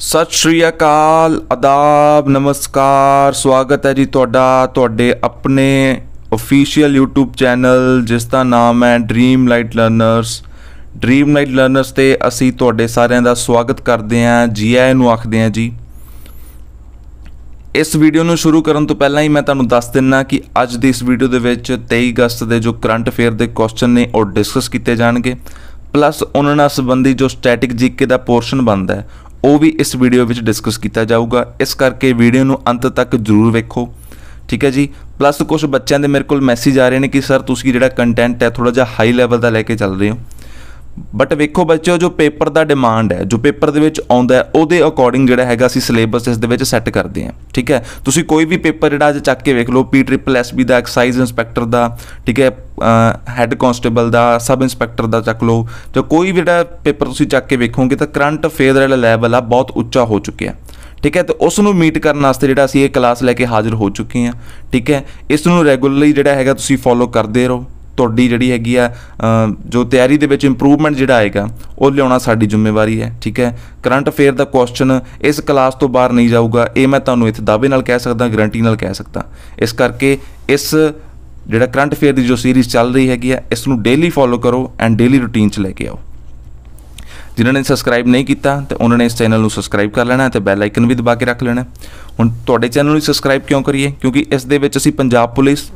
ਸਤਿ ਸ਼੍ਰੀ ਅਕਾਲ ਆਦਾਬ ਨਮਸਕਾਰ, ਸਵਾਗਤ ਹੈ ਜੀ ਤੁਹਾਡਾ, ਤੁਹਾਡੇ ਆਪਣੇ ਅਫੀਸ਼ੀਅਲ YouTube ਚੈਨਲ ਜਿਸ ਦਾ ਨਾਮ ਹੈ Dream Light Learners Dream Light Learners ਤੇ ਅਸੀਂ ਤੁਹਾਡੇ ਸਾਰਿਆਂ ਦਾ ਸਵਾਗਤ ਕਰਦੇ ਹਾਂ, ਜੀ ਆਇਆਂ ਨੂੰ ਆਖਦੇ ਹਾਂ ਜੀ। ਇਸ ਵੀਡੀਓ ਨੂੰ ਸ਼ੁਰੂ ਕਰਨ ਤੋਂ ਪਹਿਲਾਂ ਹੀ ਮੈਂ ਤੁਹਾਨੂੰ ਦੱਸ ਦਿੰਨਾ ਕਿ ਅੱਜ ਦੀ ਇਸ ਵੀਡੀਓ ਦੇ ਵਿੱਚ 23 ਅਗਸਤ ਦੇ ਜੋ ਕਰੰਟ ਅਫੇਅਰ ਦੇ ਕੁਐਸਚਨ ਨੇ, ਉਹ ਡਿਸਕਸ ਕੀਤੇ ਜਾਣਗੇ। ਪਲੱਸ ਉਹਨਾਂ ਨਾਲ ਸੰਬੰਧੀ ਜੋ ਸਟੈਟਿਕ ਜੀਕੇ ਦਾ ਪੋਰਸ਼ਨ ਬਣਦਾ ਹੈ ਉਹ ਵੀ ਇਸ ਵੀਡੀਓ ਵਿੱਚ ਡਿਸਕਸ ਕੀਤਾ ਜਾਊਗਾ। ਇਸ ਕਰਕੇ ਵੀਡੀਓ ਨੂੰ ਅੰਤ ਤੱਕ ਜ਼ਰੂਰ ਵੇਖੋ। ਠੀਕ ਹੈ ਜੀ? ਪਲੱਸ ਕੁਝ ਬੱਚਿਆਂ ਦੇ ਮੇਰੇ ਕੋਲ ਮੈਸੇਜ ਆ ਰਹੇ ਨੇ ਕਿ ਸਰ ਤੁਸੀਂ ਜਿਹੜਾ ਕੰਟੈਂਟ ਹੈ ਥੋੜਾ ਜਿਹਾ ਹਾਈ ਲੈਵਲ ਦਾ ਲੈ ਕੇ ਚੱਲ ਰਹੇ ਹੋ। ਬਟ ਵੇਖੋ ਬੱਚਿਓ, ਜੋ ਪੇਪਰ ਦਾ ਡਿਮਾਂਡ ਹੈ, ਜੋ ਪੇਪਰ ਦੇ ਵਿੱਚ ਆਉਂਦਾ ਹੈ, ਉਹਦੇ ਅਕੋਰਡਿੰਗ ਜਿਹੜਾ ਹੈਗਾ ਅਸੀਂ ਸਿਲੇਬਸ ਇਸ ਦੇ ਵਿੱਚ ਸੈੱਟ ਕਰਦੇ ਹਾਂ, ਠੀਕ ਹੈ? ਤੁਸੀਂ ਕੋਈ ਵੀ ਪੇਪਰ ਜਿਹੜਾ ਅੱਜ ਚੱਕ ਕੇ ਵੇਖ ਲਓ ਪੀ ਟ੍ਰਿਪਲ ਐਸ ਬੀ ਦਾ ਐਕਸਾਈਜ਼ ਇਨਸਪੈਕਟਰ ਦਾ, ਠੀਕ ਹੈ? ਹੈੱਡ ਕਾਂਸਟੇਬਲ ਦਾ ਸਬ ਇੰਸਪੈਕਟਰ ਦਾ ਚੱਕ ਲਓ, ਜਾਂ ਕੋਈ ਵੀ ਜਿਹੜਾ ਪੇਪਰ ਤੁਸੀਂ ਚੱਕ ਕੇ ਵੇਖੋਗੇ, ਤਾਂ ਕਰੰਟ ਅਫੇਅਰ ਦਾ ਜਿਹੜਾ ਲੈਵਲ ਆ, ਬਹੁਤ ਉੱਚਾ ਹੋ ਚੁੱਕਿਆ ਠੀਕ ਹੈ? ਤੇ ਉਸ ਨੂੰ ਮੀਟ ਕਰਨ ਵਾਸਤੇ ਜਿਹੜਾ ਅਸੀਂ ਇਹ ਕਲਾਸ ਲੈ ਕੇ ਹਾਜ਼ਰ ਹੋ ਚੁੱਕੇ ਹਾਂ, ਠੀਕ ਹੈ? ਇਸ ਨੂੰ ਰੈਗੂਲਰਲੀ ਜਿਹੜਾ ਹੈਗਾ ਤੁਸੀਂ ਫੋਲੋ ਕਰਦੇ ਰਹੋ ਤੁਹਾਡੀ ਜਿਹੜੀ ਹੈਗੀ ਆ ਜੋ ਤਿਆਰੀ ਦੇ ਵਿੱਚ ਇੰਪਰੂਵਮੈਂਟ ਜਿਹੜਾ ਆਏਗਾ, ਉਹ ਲਿਆਉਣਾ ਸਾਡੀ ਜ਼ਿੰਮੇਵਾਰੀ ਹੈ, ਠੀਕ ਹੈ? ਕਰੰਟ ਅਫੇਅਰ ਦਾ ਕੁਐਸਚਨ ਇਸ ਕਲਾਸ ਤੋਂ ਬਾਹਰ ਨਹੀਂ ਜਾਊਗਾ, ਇਹ ਮੈਂ ਤੁਹਾਨੂੰ ਇੱਥੇ ਦਾਅਵੇ ਨਾਲ ਕਹਿ ਸਕਦਾ ਗਾਰੰਟੀ ਨਾਲ ਕਹਿ ਸਕਦਾ। ਇਸ ਕਰਕੇ ਇਸ ਜਿਹੜਾ ਕਰੰਟ ਅਫੇਅਰ ਦੀ ਜੋ ਸੀਰੀਜ਼ ਚੱਲ ਰਹੀ ਹੈਗੀ ਆ, ਇਸ ਨੂੰ ਡੇਲੀ ਫੋਲੋ ਕਰੋ ਐਂਡ ਡੇਲੀ ਰੂਟੀਨ ਚ ਲੈ ਕੇ ਆਓ। ਜਿਨ੍ਹਾਂ ਨੇ ਸਬਸਕ੍ਰਾਈਬ ਨਹੀਂ ਕੀਤਾ, ਤੇ ਉਹਨਾਂ ਨੇ ਇਸ ਚੈਨਲ ਨੂੰ ਸਬਸਕ੍ਰਾਈਬ ਕਰ ਲੈਣਾ ਹੈ ਤੇ ਬੈਲ ਆਈਕਨ ਵੀ ਦਬਾ ਕੇ ਰੱਖ ਲੈਣਾ ਹੁਣ ਤੁਹਾਡੇ ਚੈਨਲ ਨੂੰ ਸਬਸਕ੍ਰਾਈਬ ਕਿਉਂ ਕਰੀਏ? ਕਿਉਂਕਿ ਇਸ ਦੇ ਵਿੱਚ ਅਸੀਂ ਪੰਜਾਬ ਪੁਲਿਸ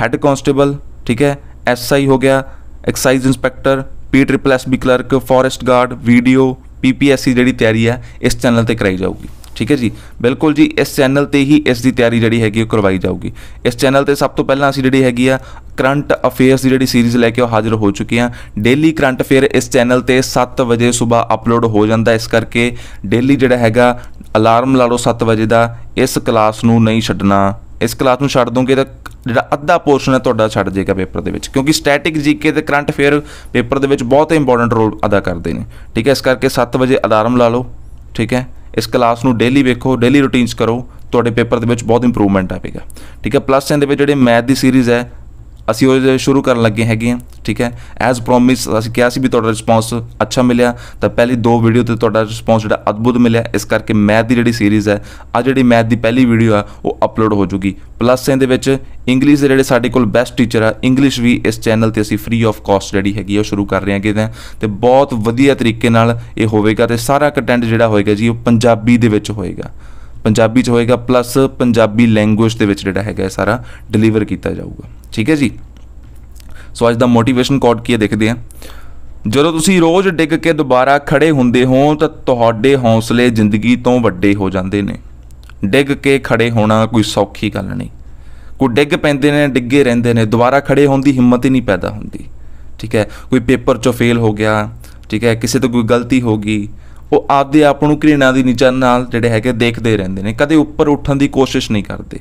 ਹੈੱਡ ਕਾਂਸਟੇਬਲ ਠੀਕ ਹੈ ਐਸਆਈ ਹੋ ਗਿਆ, excise inspector, P triple S B clerk, forest guard, video PPSC ਜਿਹੜੀ ਤਿਆਰੀ ਹੈ, ਇਸ ਚੈਨਲ ਤੇ ਕਰਾਈ ਜਾਊਗੀ। ਠੀਕ ਹੈ ਜੀ? ਬਿਲਕੁਲ ਜੀ, ਇਸ ਚੈਨਲ ਤੇ ਹੀ ਇਸ ਦੀ ਤਿਆਰੀ ਜਿਹੜੀ ਹੈਗੀ ਉਹ ਕਰਵਾਈ ਜਾਊਗੀ। ਇਸ ਚੈਨਲ ਤੇ ਸਭ ਤੋਂ ਪਹਿਲਾਂ ਅਸੀਂ ਜਿਹੜੀ ਹੈਗੀ ਆ, ਕਰੰਟ ਅਫੇਅਰਸ ਦੀ ਜਿਹੜੀ ਸੀਰੀਜ਼ ਲੈ ਕੇ ਉਹ ਹਾਜ਼ਰ ਹੋ ਚੁੱਕੇ ਹਾਂ। ਡੇਲੀ ਕਰੰਟ ਅਫੇਅਰ ਇਸ ਚੈਨਲ ਤੇ 7 ਵਜੇ ਸਵੇਰ ਅਪਲੋਡ ਹੋ ਜਾਂਦਾ, ਇਸ ਕਰਕੇ ਡੇਲੀ ਜਿਹੜਾ ਹੈਗਾ, ਅਲਾਰਮ ਲਾ ਲਓ 7 ਵਜੇ ਦਾ, ਇਸ ਕਲਾਸ ਨੂੰ ਨਹੀਂ ਛੱਡਣਾ। ਇਸ ਕਲਾਸ ਨੂੰ ਛੱਡ ਦੋਗੇ ਤਾਂ ਜਿਹੜਾ ਅੱਧਾ ਪੋਰਸ਼ਨ ਹੈ ਤੁਹਾਡਾ ਛੱਡ ਜਾਏਗਾ ਪੇਪਰ ਦੇ ਵਿੱਚ। ਕਿਉਂਕਿ ਸਟੈਟਿਕ ਜੀਕੇ ਤੇ ਕਰੰਟ ਅਫੇਅਰ ਪੇਪਰ ਦੇ ਵਿੱਚ ਬਹੁਤ ਇੰਪੋਰਟੈਂਟ ਰੋਲ ਅਦਾ ਕਰਦੇ ਨੇ। ਠੀਕ ਹੈ, ਇਸ ਕਰਕੇ 7 ਵਜੇ ਅਲਾਰਮ ਲਾ ਲਓ। ਠੀਕ ਹੈ, ਇਸ ਕਲਾਸ ਨੂੰ ਡੇਲੀ ਵੇਖੋ ਡੇਲੀ ਰੂਟੀਨਸ ਕਰੋ। ਤੁਹਾਡੇ ਪੇਪਰ ਦੇ ਵਿੱਚ ਬਹੁਤ ਇੰਪਰੂਵਮੈਂਟ ਆਵੇਗਾ। ਠੀਕ ਹੈ ਪਲੱਸ 10 ਦੇ ਵਿੱਚ ਜਿਹੜੇ ਮੈਥ ਦੀ ਸੀਰੀਜ਼ ਹੈ ਅਸੀਂ ਉਹ ਸ਼ੁਰੂ ਕਰਨ ਲੱਗੇ ਹੈਗੇ ਹਾਂ, ਠੀਕ ਹੈ? ਐਜ਼ ਪ੍ਰੋਮਿਸ ਅਸੀਂ ਕਿਹਾ ਸੀ ਵੀ ਤੁਹਾਡਾ ਰਿਸਪੌਂਸ ਅੱਛਾ ਮਿਲਿਆ, ਤਾਂ ਪਹਿਲੀ ਦੋ ਵੀਡੀਓ ਤੇ ਤੁਹਾਡਾ ਰਿਸਪੌਂਸ ਜਿਹੜਾ ਅਦਭੁਤ ਮਿਲਿਆ, ਇਸ ਕਰਕੇ ਮੈਥ ਦੀ ਜਿਹੜੀ ਸੀਰੀਜ਼ ਹੈ ਆ ਜਿਹੜੀ ਮੈਥ ਦੀ ਪਹਿਲੀ ਵੀਡੀਓ ਆ, ਉਹ ਅਪਲੋਡ ਹੋ ਜੂਗੀ। ਪਲੱਸ ਇਹਦੇ ਵਿੱਚ ਇੰਗਲਿਸ਼ ਦੇ ਜਿਹੜੇ ਸਾਡੇ ਕੋਲ ਬੈਸਟ ਟੀਚਰ ਆ ਇੰਗਲਿਸ਼ ਵੀ ਇਸ ਚੈਨਲ ਤੇ ਅਸੀਂ ਫ੍ਰੀ ਆਫ ਕਾਸਟ ਜਿਹੜੀ ਹੈਗੀ ਆ, ਉਹ ਸ਼ੁਰੂ ਕਰ ਰਹੇ ਹਾਂ ਕਿਤੇ ਤੇ ਬਹੁਤ ਵਧੀਆ ਤਰੀਕੇ ਨਾਲ ਇਹ ਹੋਵੇਗਾ ਤੇ ਸਾਰਾ ਕੰਟੈਂਟ ਜਿਹੜਾ ਹੋਏਗਾ ਜੀ, ਉਹ ਪੰਜਾਬੀ ਦੇ ਵਿੱਚ ਹੋਏਗਾ। ਪੰਜਾਬੀ ਚ ਹੋਏਗਾ ਪਲੱਸ ਪੰਜਾਬੀ ਲੈਂਗੁਏਜ ਦੇ ਵਿੱਚ ਜਿਹੜਾ ਹੈਗਾ ਇਹ ਸਾਰਾ ਡਿਲੀਵਰ ਕੀਤਾ ਜਾਊਗਾ। ਠੀਕ ਹੈ ਜੀ? ਸੋ ਅੱਜ ਦਾ ਮੋਟੀਵੇਸ਼ਨ ਕੋਡ ਕੀ ਹੈ ਦੇਖਦੇ ਹਾਂ। ਜਦੋਂ ਤੁਸੀਂ ਰੋਜ਼ ਡਿੱਗ ਕੇ ਦੁਬਾਰਾ ਖੜੇ ਹੁੰਦੇ ਹੋ, ਤਾਂ ਤੁਹਾਡੇ ਹੌਸਲੇ ਜ਼ਿੰਦਗੀ ਤੋਂ ਵੱਡੇ ਹੋ ਜਾਂਦੇ ਨੇ। ਡਿੱਗ ਕੇ ਖੜੇ ਹੋਣਾ ਕੋਈ ਸੌਖੀ ਗੱਲ ਨਹੀਂ। ਕੋਈ ਡਿੱਗ ਪੈਂਦੇ ਨੇ, ਡਿੱਗੇ ਰਹਿੰਦੇ ਨੇ, ਦੁਬਾਰਾ ਖੜੇ ਹੋਣ ਦੀ ਹਿੰਮਤ ਹੀ ਨਹੀਂ ਪੈਦਾ ਹੁੰਦੀ। ਠੀਕ ਹੈ? ਕੋਈ ਪੇਪਰ ਚੋਂ ਫੇਲ ਹੋ ਗਿਆ, ਠੀਕ ਹੈ? ਕਿਸੇ ਤੋਂ ਕੋਈ ਗਲਤੀ ਹੋ ਗਈ ਉਹ ਆਪਦੇ ਆਪ ਨੂੰ ਘৃਣਾ ਦੀ ਨਿਚਾਨ ਨਾਲ ਜਿਹੜੇ ਹੈਗੇ ਦੇਖਦੇ ਰਹਿੰਦੇ ਨੇ, ਕਦੇ ਉੱਪਰ ਉੱਠਣ ਦੀ ਕੋਸ਼ਿਸ਼ ਨਹੀਂ ਕਰਦੇ।